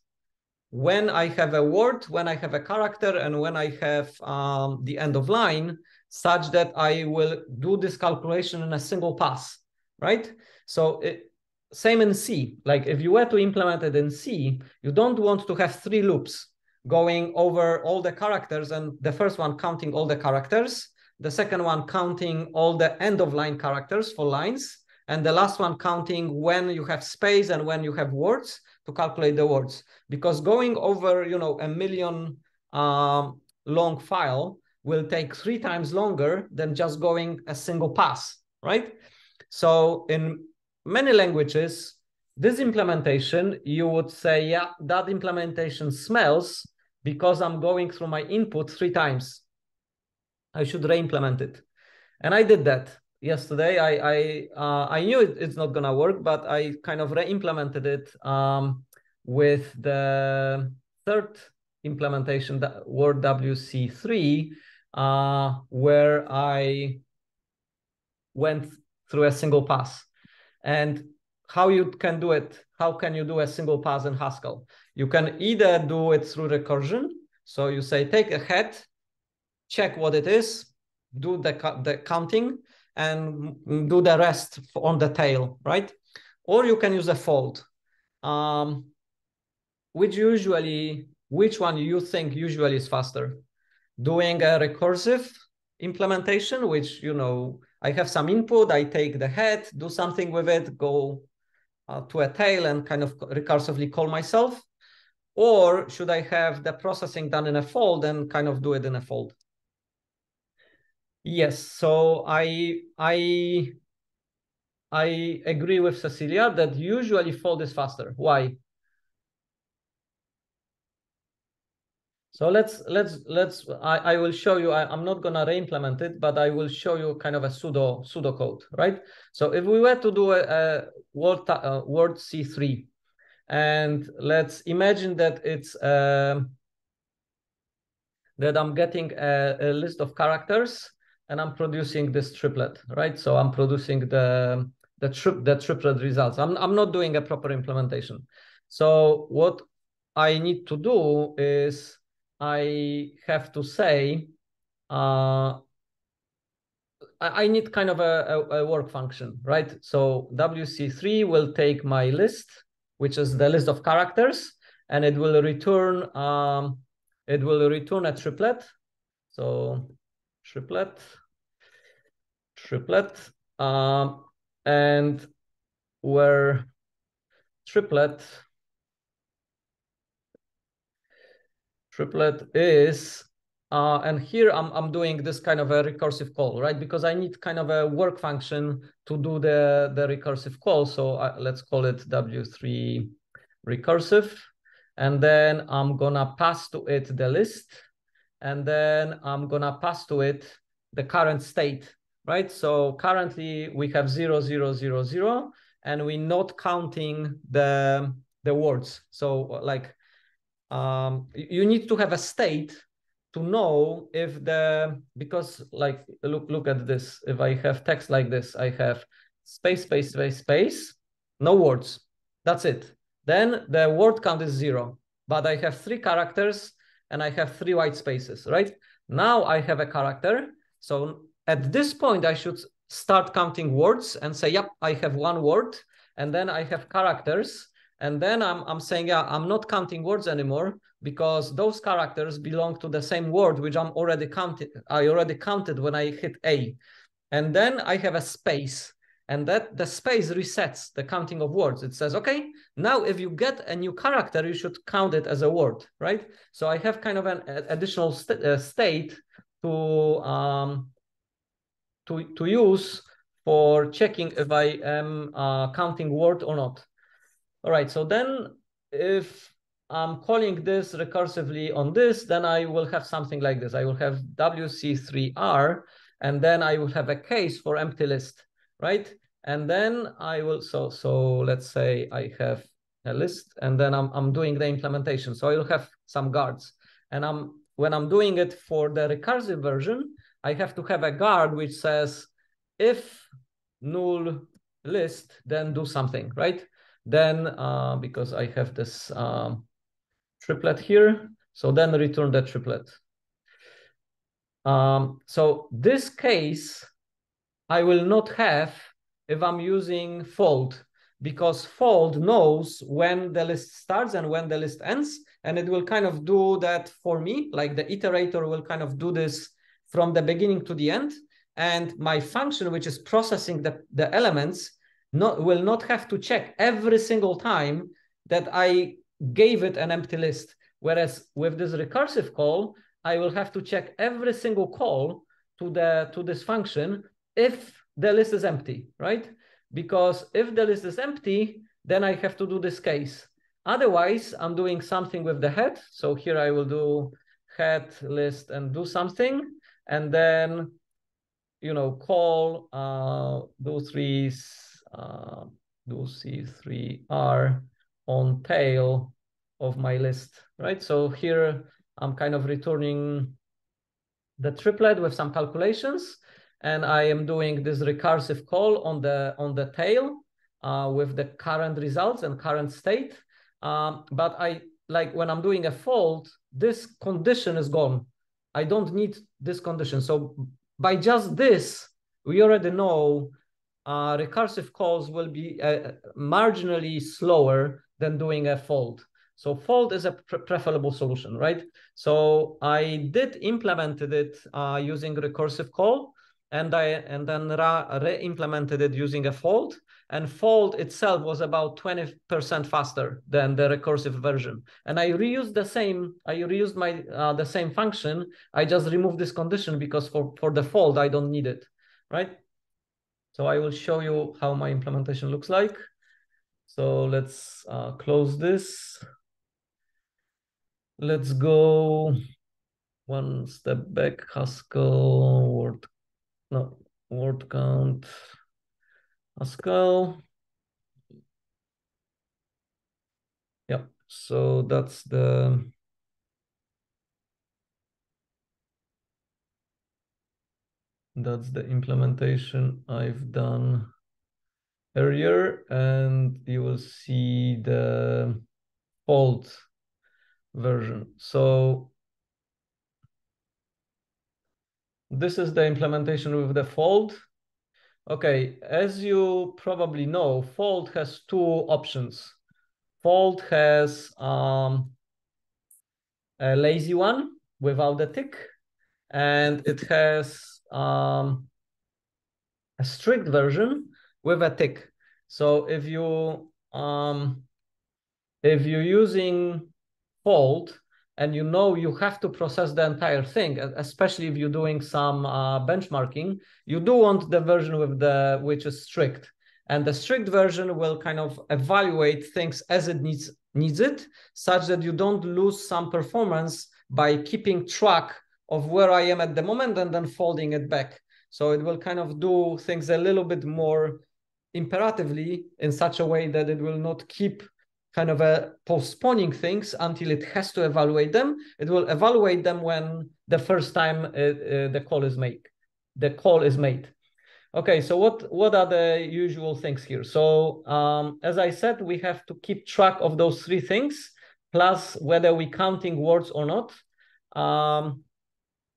when I have a word, when I have a character, and when I have um, the end of line, such that I will do this calculation in a single pass, right? So it, same in C. Like if you were to implement it in C, you don't want to have three loops going over all the characters and the first one counting all the characters, the second one counting all the end of line characters for lines, and the last one counting when you have space and when you have words to calculate the words. Because going over you know a million um, long file will take three times longer than just going a single pass right? So in many languages this implementation you would say yeah that implementation smells because i'm going through my input three times i should re-implement it and i did that yesterday. I I uh, I knew it, it's not gonna work, but I kind of re-implemented it um, with the third implementation, the Word WC3, uh, where I went through a single pass. And how you can do it? How can you do a single pass in Haskell? You can either do it through recursion. So you say take a head, check what it is, do the, the counting, and do the rest on the tail, right? Or you can use a fold. um, which usually, which one you think usually is faster? Doing a recursive implementation, which, you know, I have some input, I take the head, do something with it, go uh, to a tail and kind of recursively call myself? Or should I have the processing done in a fold and kind of do it in a fold? Yes, so I I I agree with Cecilia that usually fold is faster. Why? So let's let's let's I, I will show you. I, I'm not gonna re-implement it, but I will show you kind of a pseudo pseudo code, right? So if we were to do a, a word uh, word C3, and let's imagine that it's uh, that I'm getting a, a list of characters and I'm producing this triplet, right? So I'm producing the the trip the triplet results. I'm I'm not doing a proper implementation. So what I need to do is I have to say, uh, I need kind of a, a, a, work function, right? So WC3 will take my list, which is the list of characters, and it will return um, it will return a triplet. So triplet, triplet, um, and where triplet triplet is, uh, and here I'm, I'm doing this kind of a recursive call, right? Because I need kind of a work function to do the, the recursive call. So I, let's call it W3 recursive. And then I'm gonna pass to it the list. And then I'm gonna pass to it the current state, right? So currently we have zero, zero, zero, zero, and we're not counting the, the words. So like um, you need to have a state to know if the because like look look at this. If i have text like this i have space space space space no words. That's it. Then the word count is zero but i have three characters and i have three white spaces right? Now i have a character. So at this point i should start counting words and say yep i have one word. And then i have characters. And then I'm, I'm saying, yeah, I'm not counting words anymore because those characters belong to the same word, which I'm already counted. I already counted when I hit A. And then I have a space and that the space resets the counting of words. It says, okay, now if you get a new character, you should count it as a word, right? So I have kind of an additional st uh, state to, um, to, to use for checking if I am uh, counting word or not. All right, so then if I'm calling this recursively on this, then I will have something like this. I will have WC3R, and then I will have a case for empty list, right? And then I will, so, so let's say I have a list, and then I'm, I'm doing the implementation. So I will have some guards. And I'm when I'm doing it for the recursive version, I have to have a guard which says, if null list, then do something, right? Then, uh, because I have this um, triplet here, so then return the triplet. Um, so this case, I will not have if I'm using fold because fold knows when the list starts and when the list ends, and it will kind of do that for me, like the iterator will kind of do this from the beginning to the end. And my function, which is processing the, the elements, not, will not have to check every single time that I gave it an empty list. Whereas with this recursive call, I will have to check every single call to the to this function if the list is empty, right? Because if the list is empty, then I have to do this case. Otherwise, I'm doing something with the head. So here I will do head list and do something. And then, you know, call uh, those three uh, WC3R on tail of my list, right? So here I'm kind of returning the triplet with some calculations, and I am doing this recursive call on the on the tail uh, with the current results and current state. Um, but I like when I'm doing a fold, this condition is gone. I don't need this condition. So by just this, we already know uh, recursive calls will be uh, marginally slower than doing a fold. So fold is a pre preferable solution, right? So I did implemented it uh, using recursive call, and I and then re-implemented it using a fold. And fold itself was about 20% faster than the recursive version. And I reused the same, I reused my uh, the same function. I just removed this condition because for, for the fold, I don't need it, right? So I will show you how my implementation looks like. So let's uh, close this. Let's go one step back, Haskell, word no, word count, Haskell. Yeah, so that's the that's the implementation I've done earlier, and you will see the fold version. So This is the implementation with the fold. Okay, as you probably know, fold has two options. Fold has um, a lazy one without the tick, and it has um, a strict version with a tick. So if you um, if you're using fold, and you know you have to process the entire thing, especially if you're doing some uh, benchmarking, you do want the version with the which is strict. And the strict version will kind of evaluate things as it needs needs it, such that you don't lose some performance by keeping track of where I am at the moment and then folding it back. So it will kind of do things a little bit more imperatively in such a way that it will not keep kind of a postponing things until it has to evaluate them. It will evaluate them when the first time uh, uh, the call is made. The call is made. Okay, so what what are the usual things here? So um, as I said, we have to keep track of those three things, plus whether we're counting words or not. Um,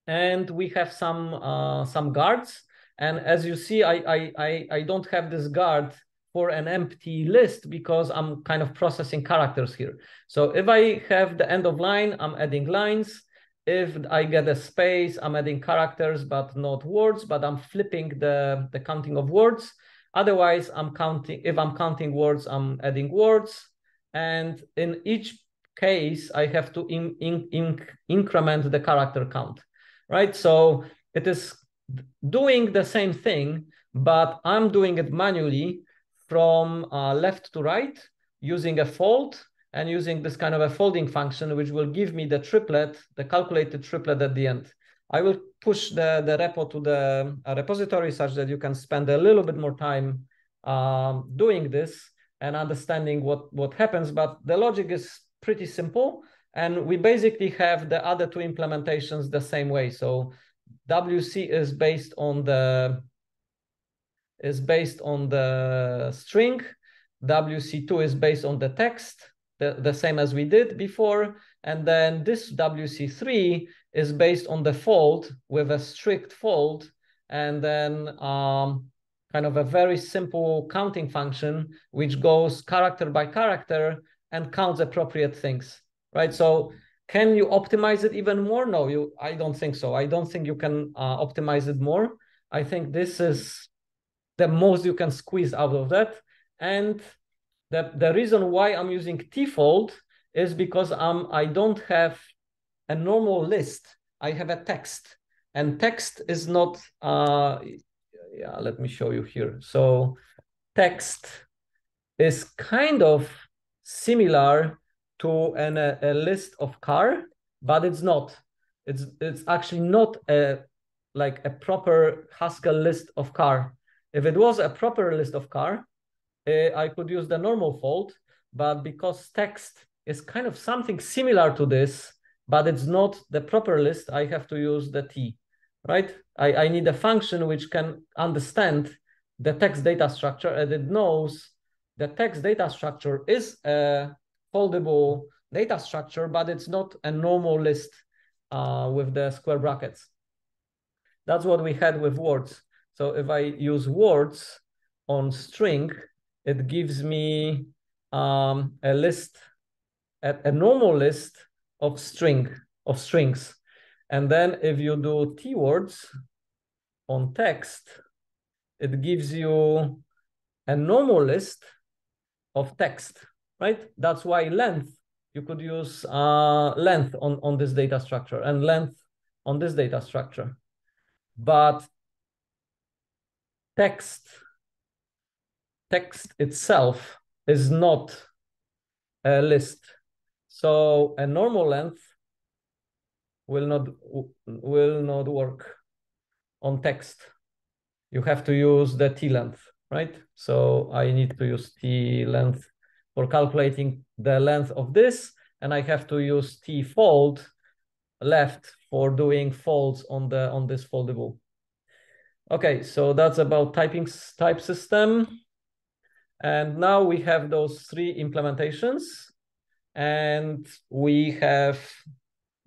and we have some uh, some guards. And as you see, I, I I I don't have this guard for an empty list because I'm kind of processing characters here. So if I have the end of line, I'm adding lines. If I get a space, I'm adding characters, but not words, but I'm flipping the, the counting of words. Otherwise, I'm counting, if I'm counting words, I'm adding words. And in each case, I have to in, in, in, increment the character count, right? So it is doing the same thing, but I'm doing it manually from uh, left to right using a fold and using this kind of a folding function, which will give me the triplet, the calculated triplet at the end. I will push the, the repo to the uh, repository such that you can spend a little bit more time um, doing this and understanding what, what happens. But the logic is pretty simple. And we basically have the other two implementations the same way. So WC is based on the is based on the string. WC2 is based on the text, the, the same as we did before. And then this WC3 is based on the fold with a strict fold. And then um, kind of a very simple counting function, which goes character by character and counts appropriate things, right? So can you optimize it even more? No, you. I don't think so. I don't think you can uh, optimize it more. I think this is the most you can squeeze out of that. And the, the reason why I'm using tfold is because um, I don't have a normal list. I have a text and text is not, uh, yeah, let me show you here. So text is kind of similar to an, a, a list of car, but it's not. It's, it's actually not a like a proper Haskell list of car. If it was a proper list of car, uh, I could use the normal fold, but because text is kind of something similar to this, but it's not the proper list, I have to use the T, right? I, I need a function which can understand the text data structure and it knows the text data structure is a foldable data structure, but it's not a normal list uh, with the square brackets. That's what we had with words. So if I use words on string, it gives me um, a list, a, a normal list of string of strings. And then if you do T words on text, it gives you a normal list of text, right? That's why length, you could use uh, length on, on this data structure and length on this data structure. But text, text itself is not a list. So a normal length will not will not work on text. You have to use the t length, right? So I need to use t length for calculating the length of this, and I have to use t fold left for doing folds on the on this foldable. Okay, so that's about typing type system. And now we have those three implementations and we have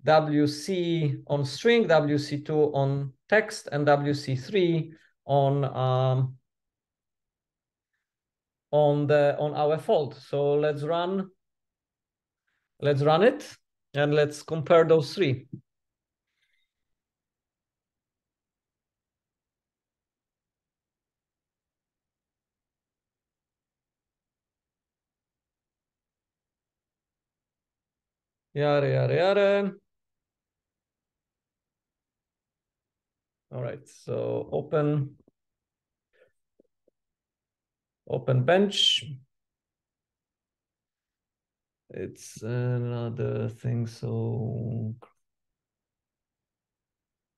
WC on string, WC2 on text, and WC3 on um, on the on our fold. So let's run let's run it and let's compare those three. Yada, yada, yada. All right, so open, open bench. It's another thing, so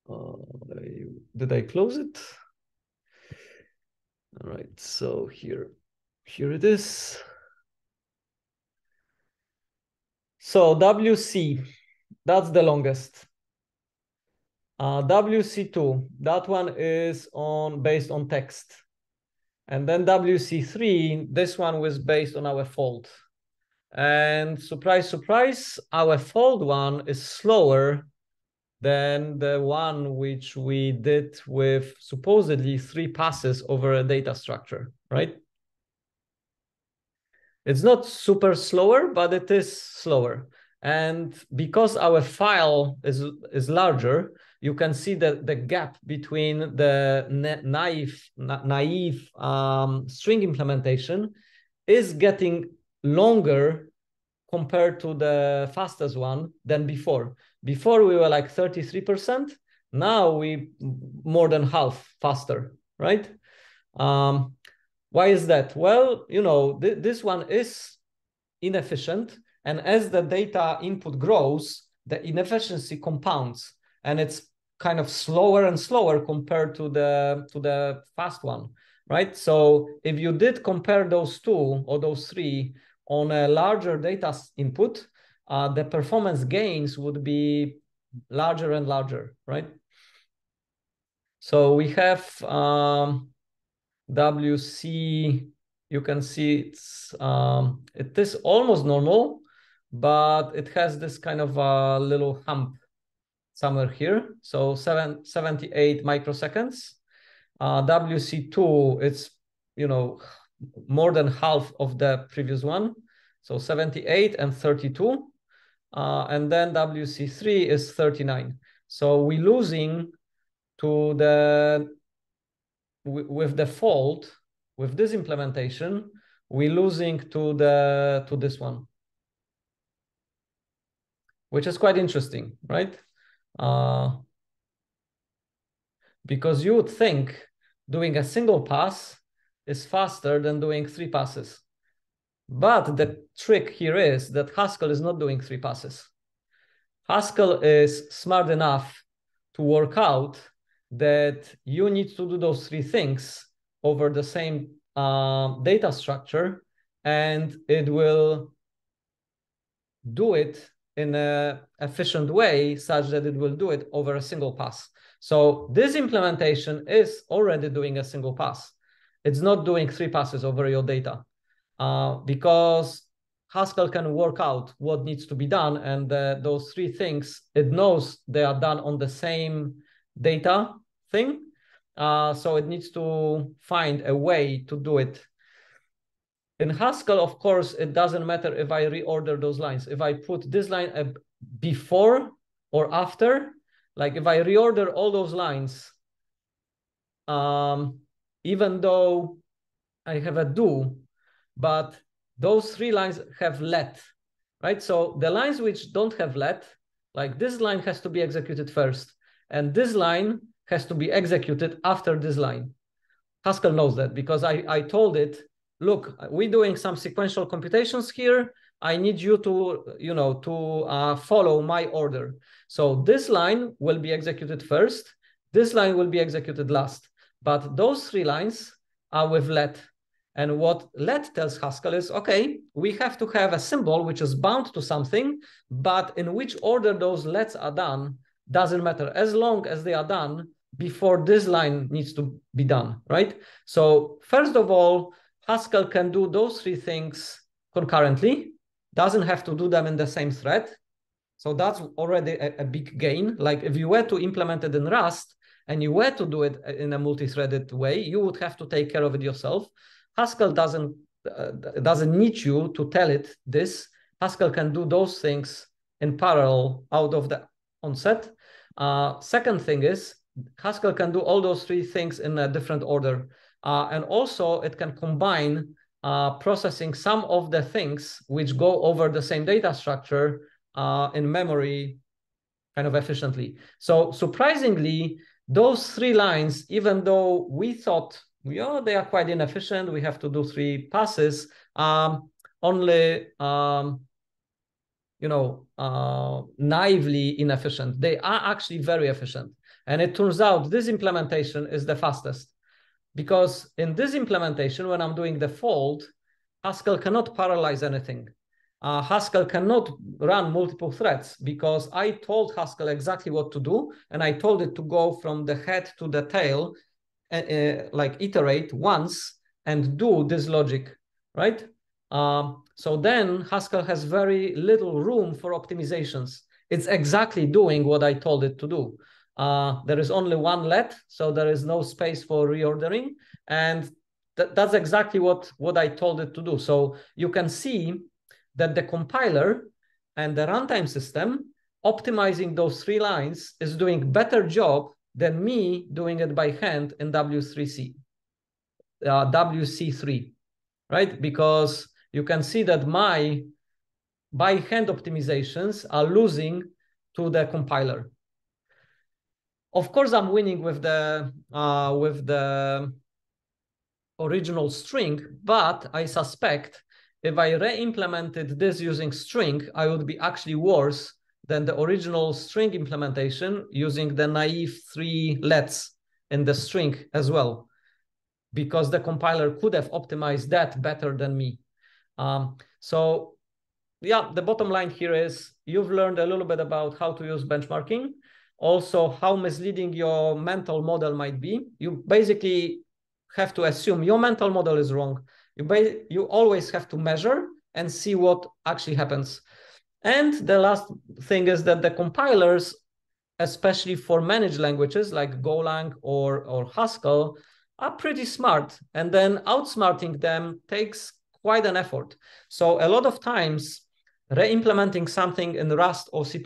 uh, did I close it? All right, so here, here it is. So WC, that's the longest. Uh, WC2, that one is on based on text. And then WC3, this one was based on our fold. And surprise, surprise, our fold one is slower than the one which we did with supposedly three passes over a data structure, right? It's not super slower, but it is slower. And because our file is, is larger, you can see that the gap between the naive, naive um, string implementation is getting longer compared to the fastest one than before. Before we were like 33%, now we more than half faster, right? Um, why is that? Well, you know, th this one is inefficient. And as the data input grows, the inefficiency compounds and it's kind of slower and slower compared to the to the fast one, right? So if you did compare those two or those three on a larger data input, uh, the performance gains would be larger and larger, right? So we have um, WC, you can see it's um, it is almost normal, but it has this kind of a little hump somewhere here. So seven, 78 microseconds. Uh, WC2, it's, you know, more than half of the previous one. So 78 and 32. Uh, and then WC3 is 39. So we're losing to the with the fold with this implementation we're losing to the to this one which is quite interesting right uh, because you would think doing a single pass is faster than doing three passes. But the trick here is that haskell is not doing three passes. Haskell is smart enough to work out that you need to do those three things over the same uh, data structure and it will do it in an efficient way such that it will do it over a single pass. So this implementation is already doing a single pass. It's not doing three passes over your data uh, because Haskell can work out what needs to be done and uh, those three things, it knows they are done on the same data thing. Uh, so it needs to find a way to do it. In Haskell, of course, it doesn't matter if I reorder those lines. If I put this line before or after, like if I reorder all those lines, um, even though I have a do, but those three lines have let, right? So the lines which don't have let, like this line has to be executed first, and this line has to be executed after this line. Haskell knows that because I, I told it, look, we're doing some sequential computations here. I need you to, you know, to uh, follow my order. So this line will be executed first. This line will be executed last. But those three lines are with let. And what let tells Haskell is, okay, we have to have a symbol which is bound to something, but in which order those lets are done doesn't matter as long as they are done before this line needs to be done, right? So first of all, Haskell can do those three things concurrently, doesn't have to do them in the same thread. So that's already a, a big gain. Like if you were to implement it in Rust and you were to do it in a multi-threaded way, you would have to take care of it yourself. Haskell doesn't uh, doesn't need you to tell it this. Haskell can do those things in parallel out of the onset. Uh, second thing is Haskell can do all those three things in a different order. Uh, and also it can combine uh, processing some of the things which go over the same data structure uh, in memory kind of efficiently. So surprisingly, those three lines, even though we thought, yeah, they are quite inefficient, we have to do three passes, um, only um, you know, uh, naively inefficient. They are actually very efficient. And it turns out this implementation is the fastest because in this implementation, when I'm doing the fold, Haskell cannot parallelize anything. Uh, Haskell cannot run multiple threads because I told Haskell exactly what to do. And I told it to go from the head to the tail, uh, uh, like iterate once and do this logic, right? Um, so then Haskell has very little room for optimizations. It's exactly doing what I told it to do. Uh, there is only one let, so there is no space for reordering. And th that's exactly what, what I told it to do. So you can see that the compiler and the runtime system optimizing those three lines is doing better job than me doing it by hand in W3C, uh, WC3, right? Because you can see that my by hand optimizations are losing to the compiler. Of course, I'm winning with the uh, with the original string, but I suspect if I re-implemented this using string, I would be actually worse than the original string implementation using the naive three lets in the string as well, because the compiler could have optimized that better than me. Um, so yeah, the bottom line here is you've learned a little bit about how to use benchmarking, also how misleading your mental model might be. You basically have to assume your mental model is wrong. You, you always have to measure and see what actually happens. And the last thing is that the compilers, especially for managed languages like Golang or, or Haskell, are pretty smart. And then outsmarting them takes quite an effort. So a lot of times, re-implementing something in Rust or C++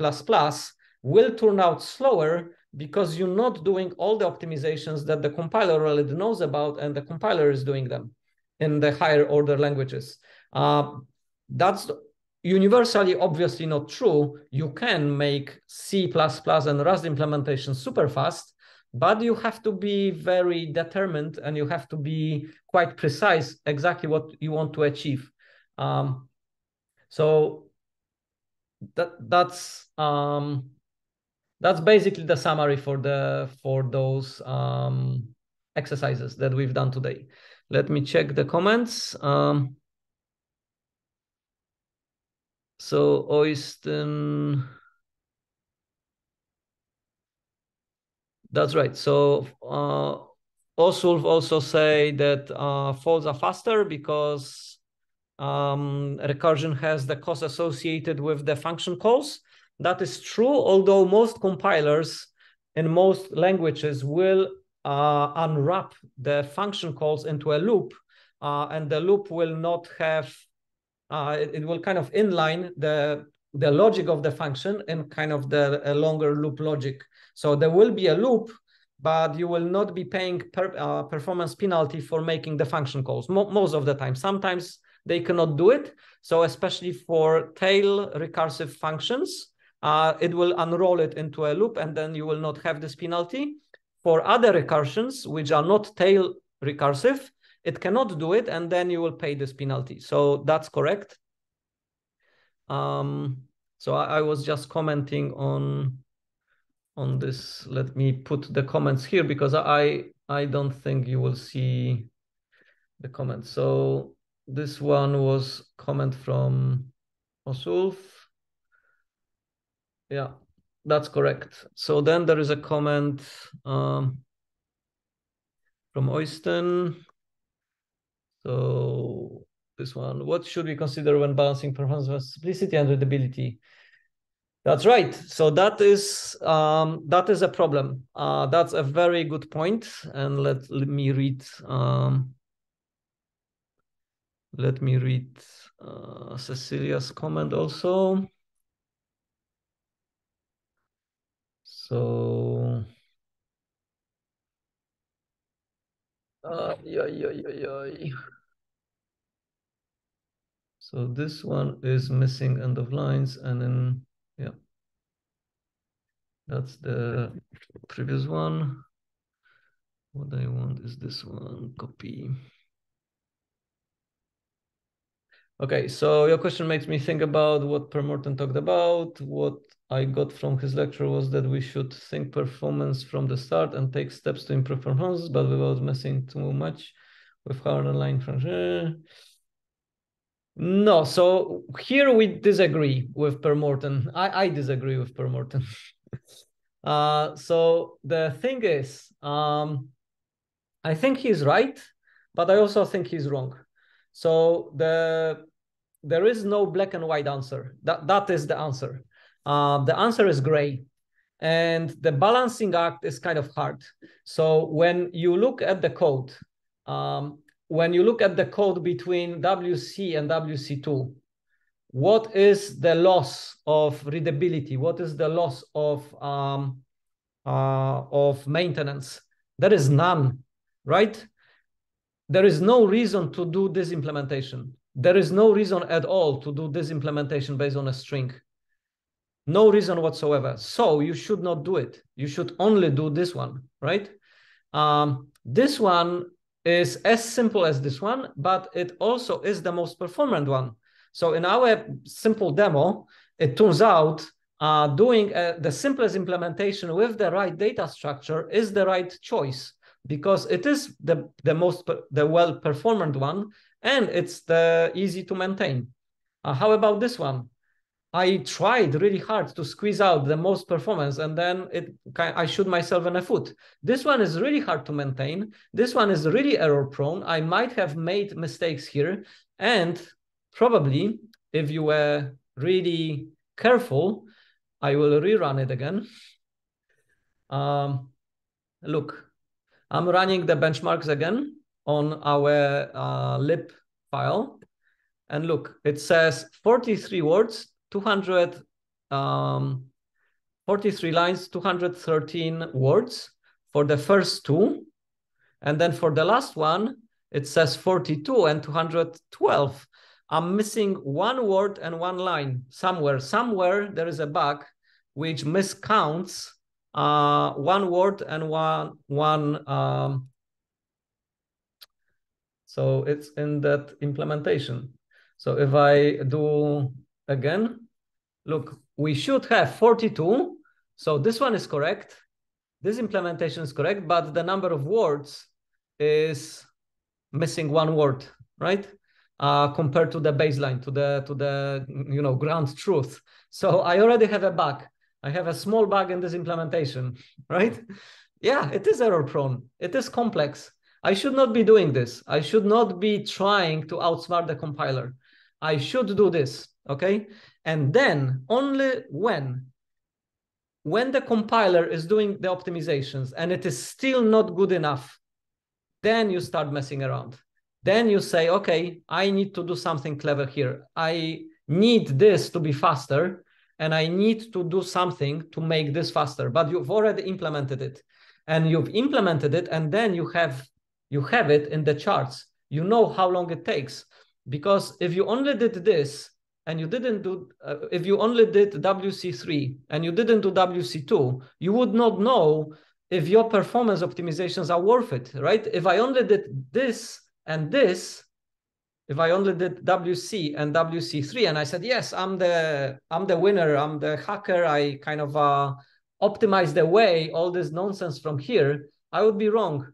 will turn out slower because you're not doing all the optimizations that the compiler already knows about and the compiler is doing them in the higher order languages. Uh, that's universally obviously not true. You can make C++ and Rust implementation super fast, but you have to be very determined and you have to be quite precise exactly what you want to achieve. Um, so that that's um, that's basically the summary for the for those um, exercises that we've done today. Let me check the comments. Um, so Oysten. That's right. So uh, Osulf also say that uh, folds are faster because um, recursion has the cost associated with the function calls. That is true, although most compilers in most languages will uh, unwrap the function calls into a loop uh, and the loop will not have, uh, it, it, will kind of inline the, the logic of the function in kind of the longer loop logic. So there will be a loop, but you will not be paying per, uh, performance penalty for making the function calls Mo most of the time. Sometimes they cannot do it. So especially for tail recursive functions, uh, it will unroll it into a loop and then you will not have this penalty. For other recursions, which are not tail recursive, it cannot do it and then you will pay this penalty. So that's correct. Um, so I, I was just commenting on on this. Let me put the comments here because I I don't think you will see the comments. So this one was comment from Osulf. Yeah, that's correct. So then there is a comment um, from Oysten. So this one, what should we consider when balancing performance simplicity and readability? That's right. So that is um, that is a problem. Uh, that's a very good point. And let, let me read um, let me read uh, Cecilia's comment also. So, yeah, yeah, yeah, yeah. So this one is missing end of lines and then, yeah. That's the previous one. What I want is this one, copy. Okay, so your question makes me think about what Per Morten talked about. What I got from his lecture was that we should think performance from the start and take steps to improve performance, but without messing too much with how line function. No, so here we disagree with Per Morten. I, I disagree with Per Morten. uh, so the thing is, um, I think he's right, but I also think he's wrong. So the there is no black and white answer. That that is the answer. Uh, the answer is gray, and the balancing act is kind of hard. So when you look at the code, um, when you look at the code between WC and WC2, what is the loss of readability? What is the loss of um, uh, of maintenance? There is none, right? There is no reason to do this implementation. There is no reason at all to do this implementation based on a string. No reason whatsoever. So you should not do it. You should only do this one, right? Um, this one is as simple as this one, but it also is the most performant one. So in our simple demo, it turns out uh, doing uh, the simplest implementation with the right data structure is the right choice because it is the, the most the well performed one and it's the easy to maintain. Uh, how about this one? I tried really hard to squeeze out the most performance and then it I shoot myself in the foot. This one is really hard to maintain. This one is really error prone. I might have made mistakes here and probably if you were really careful, I will rerun it again. Um, look, I'm running the benchmarks again on our uh, lib file. And look, it says 43 words, 200, um, 43 lines, 213 words for the first two. And then for the last one, it says 42 and 212. I'm missing one word and one line somewhere. Somewhere there is a bug which miscounts uh, one word and one one. Um, so it's in that implementation. So if I do again, look, we should have 42. So this one is correct. This implementation is correct, but the number of words is missing one word, right? Uh, compared to the baseline, to the to the you know ground truth. So I already have a bug. I have a small bug in this implementation, right? Yeah, it is error prone. It is complex. I should not be doing this. I should not be trying to outsmart the compiler. I should do this, okay? And then only when, when the compiler is doing the optimizations and it is still not good enough, then you start messing around. then you say, okay, I need to do something clever here. I need this to be faster and I need to do something to make this faster. But you've already implemented it and you've implemented it and then you have you have it in the charts. You know how long it takes because if you only did this and you didn't do uh, if you only did WC3 and you didn't do WC2, you would not know if your performance optimizations are worth it, right? If I only did this and this, if I only did WC and WC3 and I said, yes, I'm the I'm the winner, I'm the hacker, I kind of uh, optimized away all this nonsense from here, I would be wrong.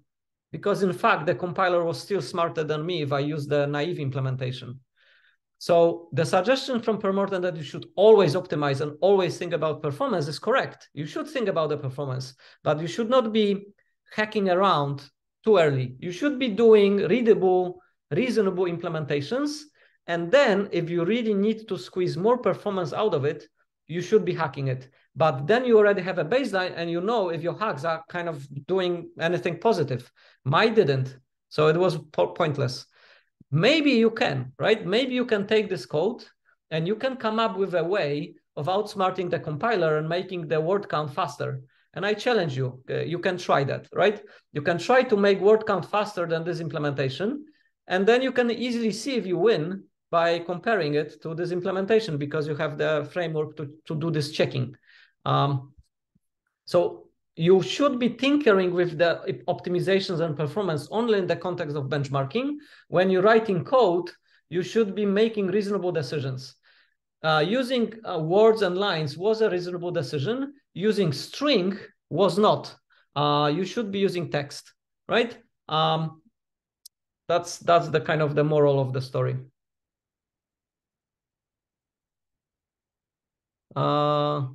Because in fact, the compiler was still smarter than me if I used the naive implementation. So the suggestion from Per Morten that you should always optimize and always think about performance is correct. You should think about the performance, but you should not be hacking around too early. You should be doing readable, reasonable implementations. And then if you really need to squeeze more performance out of it, you should be hacking it. But then you already have a baseline and you know if your hacks are kind of doing anything positive. My didn't. So it was po pointless maybe you can, right? Maybe you can take this code and you can come up with a way of outsmarting the compiler and making the word count faster. And I challenge you, uh, you can try that, right? You can try to make word count faster than this implementation. And then you can easily see if you win by comparing it to this implementation because you have the framework to, to do this checking. Um, so you should be tinkering with the optimizations and performance only in the context of benchmarking. When you're writing code, you should be making reasonable decisions. Uh, using uh, words and lines was a reasonable decision. Using string was not. Uh, you should be using text, right? Um, that's that's the kind of the moral of the story. Uh,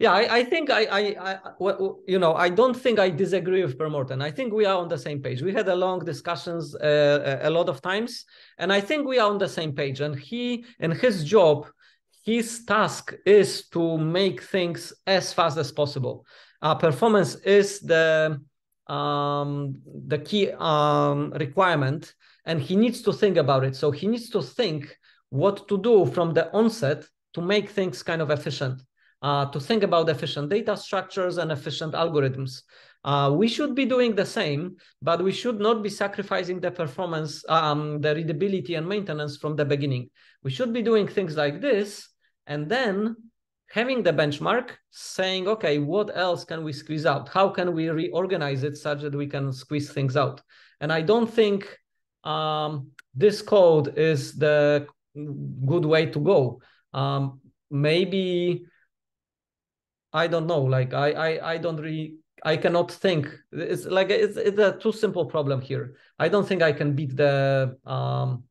Yeah, I, I think I, I, I, you know, I don't think I disagree with Per Morten. I think we are on the same page. We had a long discussions uh, a lot of times, and I think we are on the same page. And he, and his job, his task is to make things as fast as possible. Uh, performance is the um, the key um, requirement, and he needs to think about it. So he needs to think what to do from the onset to make things kind of efficient uh, to think about efficient data structures and efficient algorithms. Uh, we should be doing the same, but we should not be sacrificing the performance, um, the readability and maintenance from the beginning. We should be doing things like this, and then having the benchmark saying, okay, what else can we squeeze out? How can we reorganize it such that we can squeeze things out? And I don't think um, this code is the good way to go. Um, maybe I don't know. Like I I I don't really I cannot think. It's like it's it's a too simple problem here. I don't think I can beat the um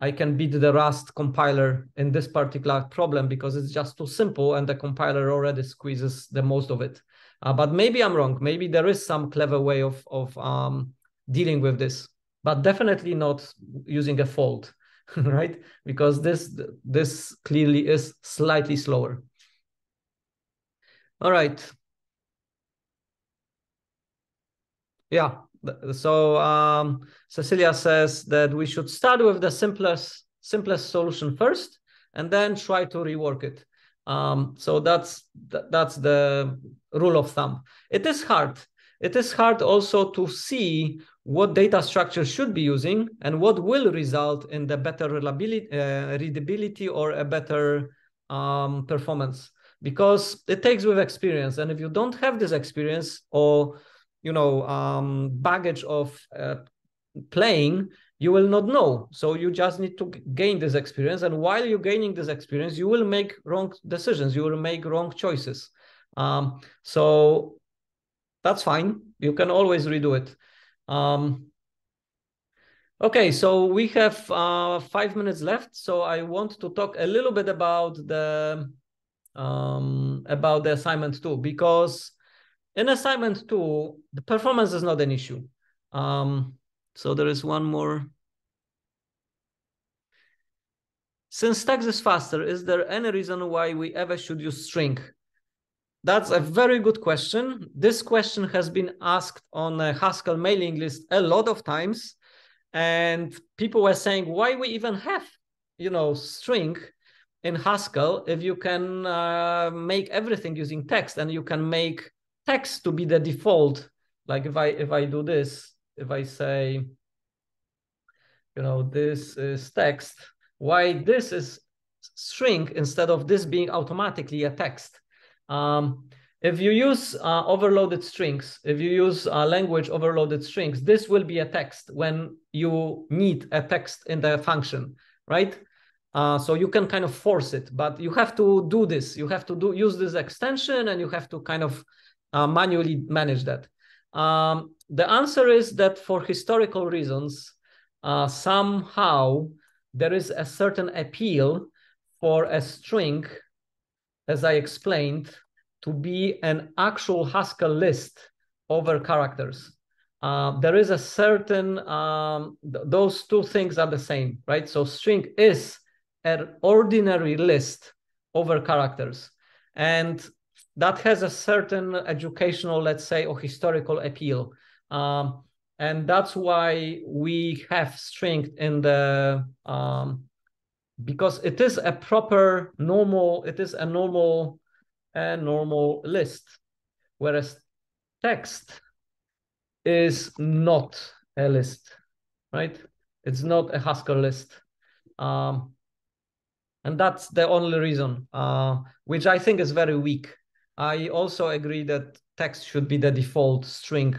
I can beat the Rust compiler in this particular problem because it's just too simple and the compiler already squeezes the most of it. Uh, but maybe I'm wrong. Maybe there is some clever way of of um, dealing with this, but definitely not using a fold, right? Because this this clearly is slightly slower. All right. Yeah. So um, Cecilia says that we should start with the simplest simplest solution first, and then try to rework it. Um, so that's that's the rule of thumb. It is hard. It is hard also to see what data structure should be using and what will result in the better reliability, uh, readability or a better um, performance because it takes with experience and if you don't have this experience or you know um, baggage of uh, playing you will not know. So you just need to gain this experience. And while you're gaining this experience you will make wrong decisions. You will make wrong choices. Um, so that's fine. You can always redo it. Um, okay so we have uh, five minutes left. So i want to talk a little bit about the um, about the assignment too because in assignment two, the performance is not an issue. Um, so there is one more. Since text is faster, is there any reason why we ever should use string? that's a very good question. This question has been asked on a Haskell mailing list a lot of times. And people were saying, why we even have, you know, string in Haskell if you can uh, make everything using text and you can make text to be the default. Like if I if I do this, if I say, you know, this is text, why this is string instead of this being automatically a text? Um, if you use uh, overloaded strings, if you use uh, language overloaded strings, this will be a text when you need a text in the function, right? Uh, so you can kind of force it, but you have to do this. You have to do use this extension, and you have to kind of uh, manually manage that. Um, the answer is that for historical reasons, uh, somehow there is a certain appeal for a string as I explained, to be an actual Haskell list over characters. Uh, there is a certain, um, th those two things are the same, right? So string is an ordinary list over characters. And that has a certain educational, let's say, or historical appeal. Um, and that's why we have strength in the um, because it is a proper normal it is a normal a normal list whereas text is not a list right? It's not a haskell list. Um, and that's the only reason uh, which i think is very weak i also agree that text should be the default string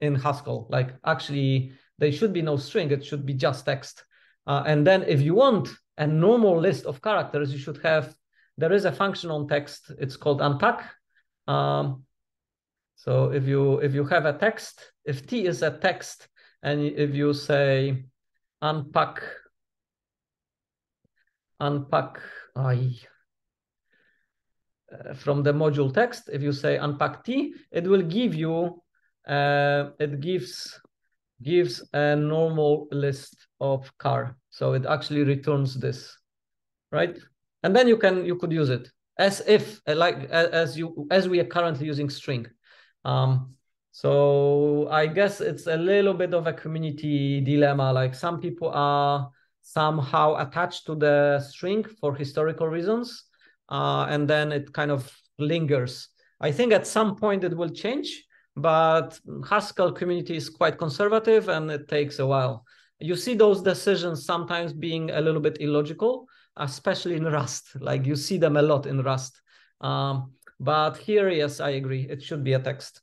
in haskell like actually there should be no string it should be just text uh, and then if you want a normal list of characters, you should have, there is a function on text, it's called unpack. Um, so if you if you have a text, if t is a text, and if you say unpack, unpack, I, uh, from the module text, if you say unpack t, it will give you, uh, it gives gives a normal list of car. So it actually returns this, right? And then you can you could use it as if like as you as we are currently using string. Um, so I guess it's a little bit of a community dilemma. Like some people are somehow attached to the string for historical reasons, uh, and then it kind of lingers. I think at some point it will change, but Haskell community is quite conservative and it takes a while. You see those decisions sometimes being a little bit illogical, especially in Rust. Like you see them a lot in Rust. Um, but here, yes, I agree. It should be a text.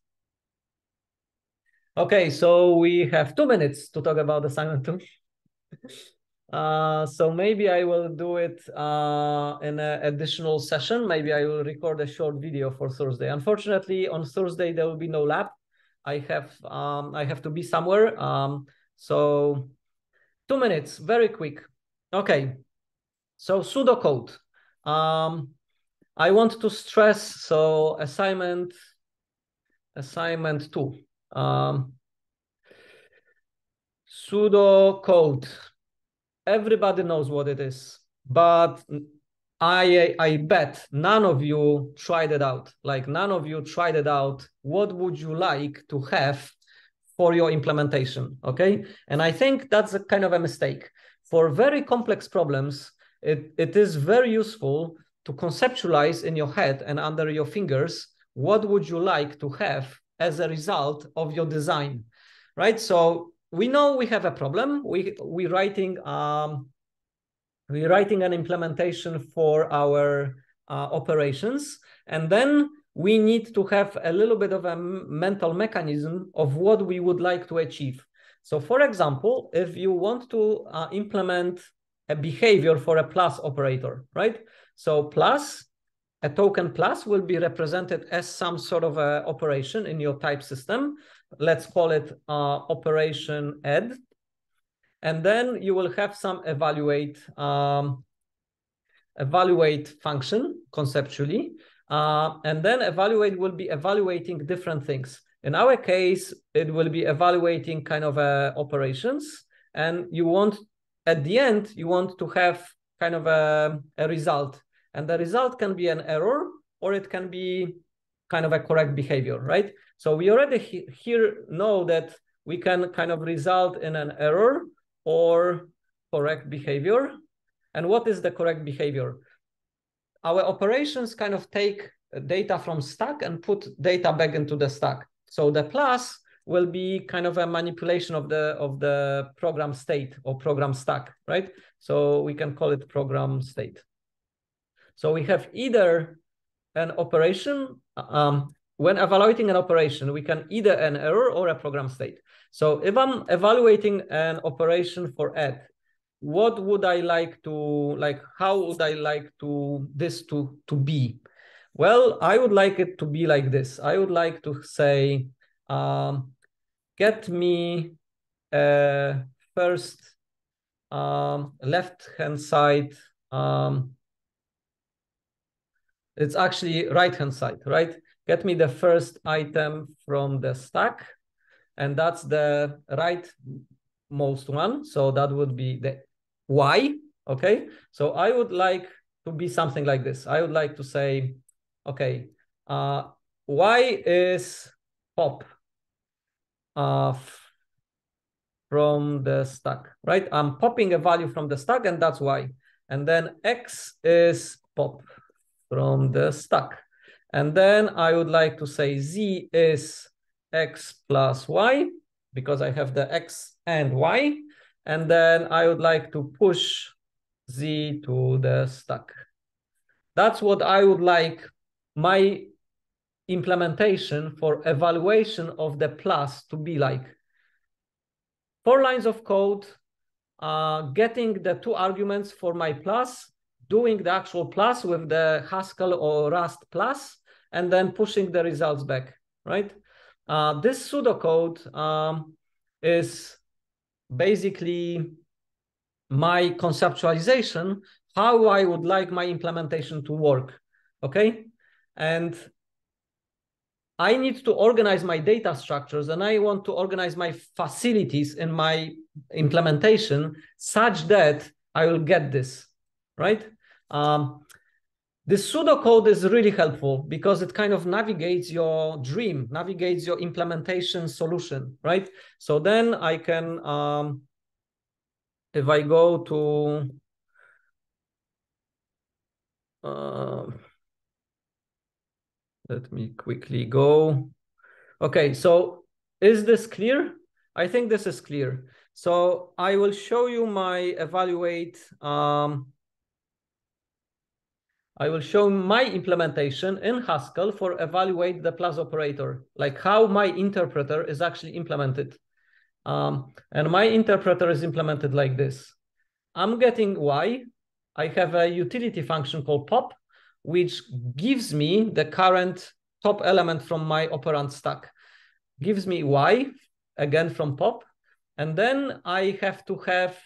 Okay, so we have two minutes to talk about assignment two. Uh, so maybe I will do it uh, in an additional session. Maybe I will record a short video for Thursday. Unfortunately, on Thursday there will be no lab. I have um, I have to be somewhere. Um, so two minutes, very quick. Okay. So pseudocode. Um, I want to stress so assignment assignment two. Um, pseudocode everybody knows what it is, but I I bet none of you tried it out. Like none of you tried it out. What would you like to have for your implementation? Okay, and I think that's a kind of a mistake. For very complex problems, it, it is very useful to conceptualize in your head and under your fingers what would you like to have as a result of your design, right? So we know we have a problem. We we writing um, we writing an implementation for our uh, operations, and then we need to have a little bit of a mental mechanism of what we would like to achieve. So, for example, if you want to uh, implement a behavior for a plus operator, right? So plus, a token plus will be represented as some sort of a operation in your type system let's call it uh, operation add. And then you will have some evaluate um, evaluate function conceptually. Uh, and then evaluate will be evaluating different things. In our case, it will be evaluating kind of uh, operations. And you want, at the end, you want to have kind of a, a result. And the result can be an error or it can be kind of a correct behavior, right? So we already he here know that we can kind of result in an error or correct behavior. And what is the correct behavior? Our operations kind of take data from stack and put data back into the stack. So the plus will be kind of a manipulation of the of the program state or program stack, right? So we can call it program state. So we have either an operation, um, when evaluating an operation, we can either an error or a program state. So if I'm evaluating an operation for add, what would I like to, like, how would I like to this to, to be? Well, I would like it to be like this. I would like to say, um, get me first um, left-hand side. Um, it's actually right-hand side, right? Get me the first item from the stack, and that's the right-most one. So that would be the Y, okay? So I would like to be something like this. I would like to say, okay, uh, Y is pop, uh, from the stack, right? I'm popping a value from the stack and that's y. And then x is pop from the stack. And then I would like to say z is x plus y because I have the x and y. And then I would like to push z to the stack. That's what I would like my implementation for evaluation of the plus to be like. Four lines of code, uh, getting the two arguments for my plus, doing the actual plus with the Haskell or Rust plus, and then pushing the results back, right? Uh, this pseudocode um, is basically my conceptualization, how I would like my implementation to work, okay? And I need to organize my data structures and I want to organize my facilities in my implementation such that I will get this, right? Um, this pseudocode is really helpful because it kind of navigates your dream, navigates your implementation solution, right? So then I can, um, if I go to, uh, let me quickly go. Okay, so is this clear? I think this is clear. So I will show you my evaluate. Um, I will show my implementation in Haskell for evaluate the plus operator, like how my interpreter is actually implemented. Um, and my interpreter is implemented like this. I'm getting Y. I have a utility function called pop which gives me the current top element from my operand stack. Gives me y, again from pop, and then I have to have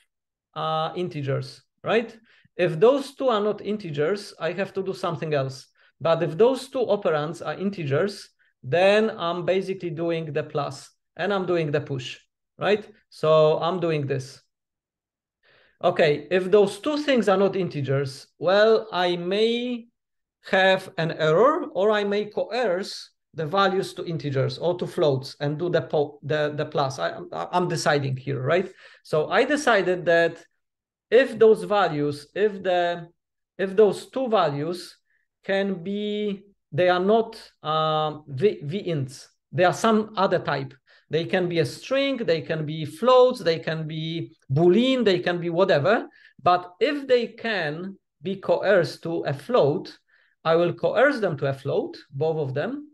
uh, integers, right? If those two are not integers, I have to do something else. But if those two operands are integers, then I'm basically doing the plus and I'm doing the push, right? So I'm doing this. Okay, if those two things are not integers, well, I may have an error, or I may coerce the values to integers or to floats and do the the, the plus. I, I'm deciding here, right? So I decided that if those values, if the if those two values can be, they are not um, v, v ints, they are some other type. They can be a string, they can be floats, they can be boolean, they can be whatever. But if they can be coerced to a float, I will coerce them to a float, both of them,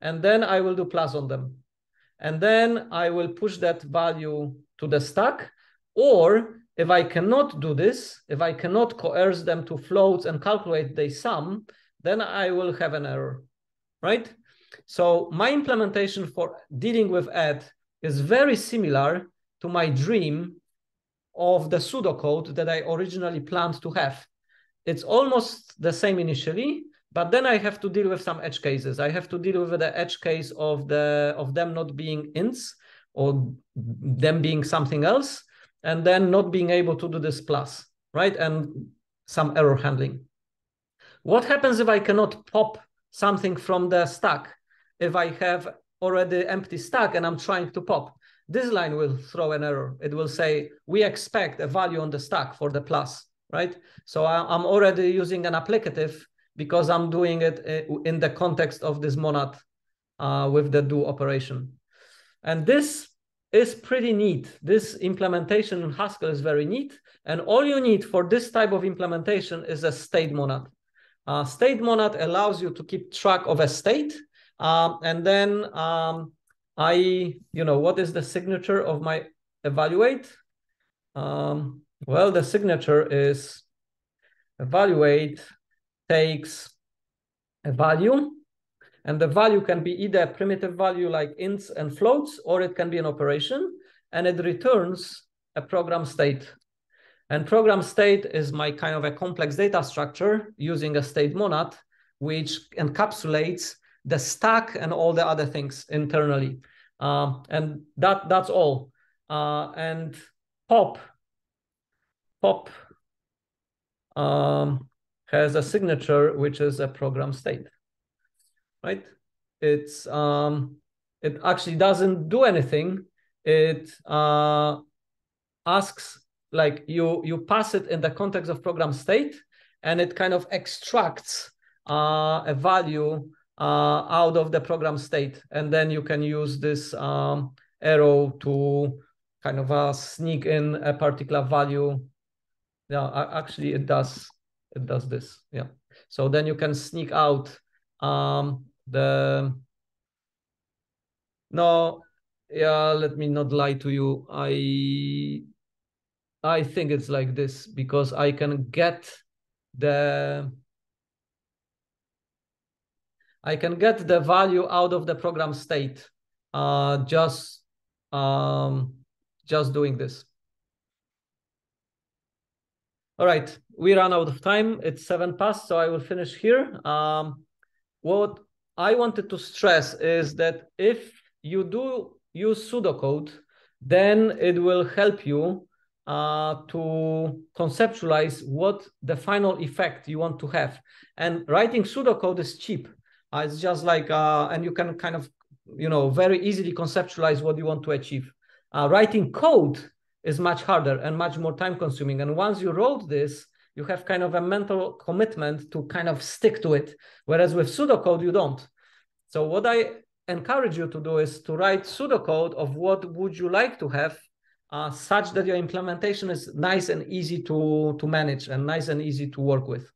and then I will do plus on them. And then I will push that value to the stack. Or if I cannot do this, if I cannot coerce them to floats and calculate the sum, then I will have an error, right? So my implementation for dealing with add is very similar to my dream of the pseudocode that I originally planned to have it's almost the same initially, but then I have to deal with some edge cases. I have to deal with the edge case of the of them not being ints or them being something else, and then not being able to do this plus, right? And some error handling. What happens if I cannot pop something from the stack. If I have already empty stack and I'm trying to pop, this line will throw an error. It will say, we expect a value on the stack for the plus, right? So I'm already using an applicative because I'm doing it uh, in the context of this monad uh, with the do operation. And this is pretty neat. This implementation in Haskell is very neat. And all you need for this type of implementation is a state monad. Uh, state monad allows you to keep track of a state. Um, and then um, I, you know, what is the signature of my evaluate? Um, well, the signature is evaluate takes a value and the value can be either a primitive value like ints and floats, or it can be an operation, and it returns a program state. And program state is my kind of a complex data structure using a state monad, which encapsulates the stack and all the other things internally. Um, and that that's all. Uh, and pop, pop um, has a signature, which is a program state right? It's um, it actually doesn't do anything. It uh, asks like you you pass it in the context of program state, and it kind of extracts uh, a value uh, out of the program state, and then you can use this um, arrow to kind of uh, sneak in a particular value. Yeah, actually, it does it does this. Yeah, so then you can sneak out um, the no yeah let me not lie to you. I i think it's like this because i can get the i can get the value out of the program state uh just um just doing this. All right we run out of time. It's seven past so i will finish here. Um what I wanted to stress is that if you do use pseudocode, then it will help you uh, to conceptualize what the final effect you want to have. And writing pseudocode is cheap. Uh, it's just like, uh, and you can kind of, you know, very easily conceptualize what you want to achieve. Uh, writing code is much harder and much more time consuming. And once you wrote this, you have kind of a mental commitment to kind of stick to it. Whereas with pseudocode, you don't. So what I encourage you to do is to write pseudocode of what would you like to have uh, such that your implementation is nice and easy to, to manage and nice and easy to work with.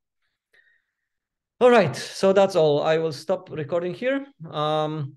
All right, so that's all. I will stop recording here. Um,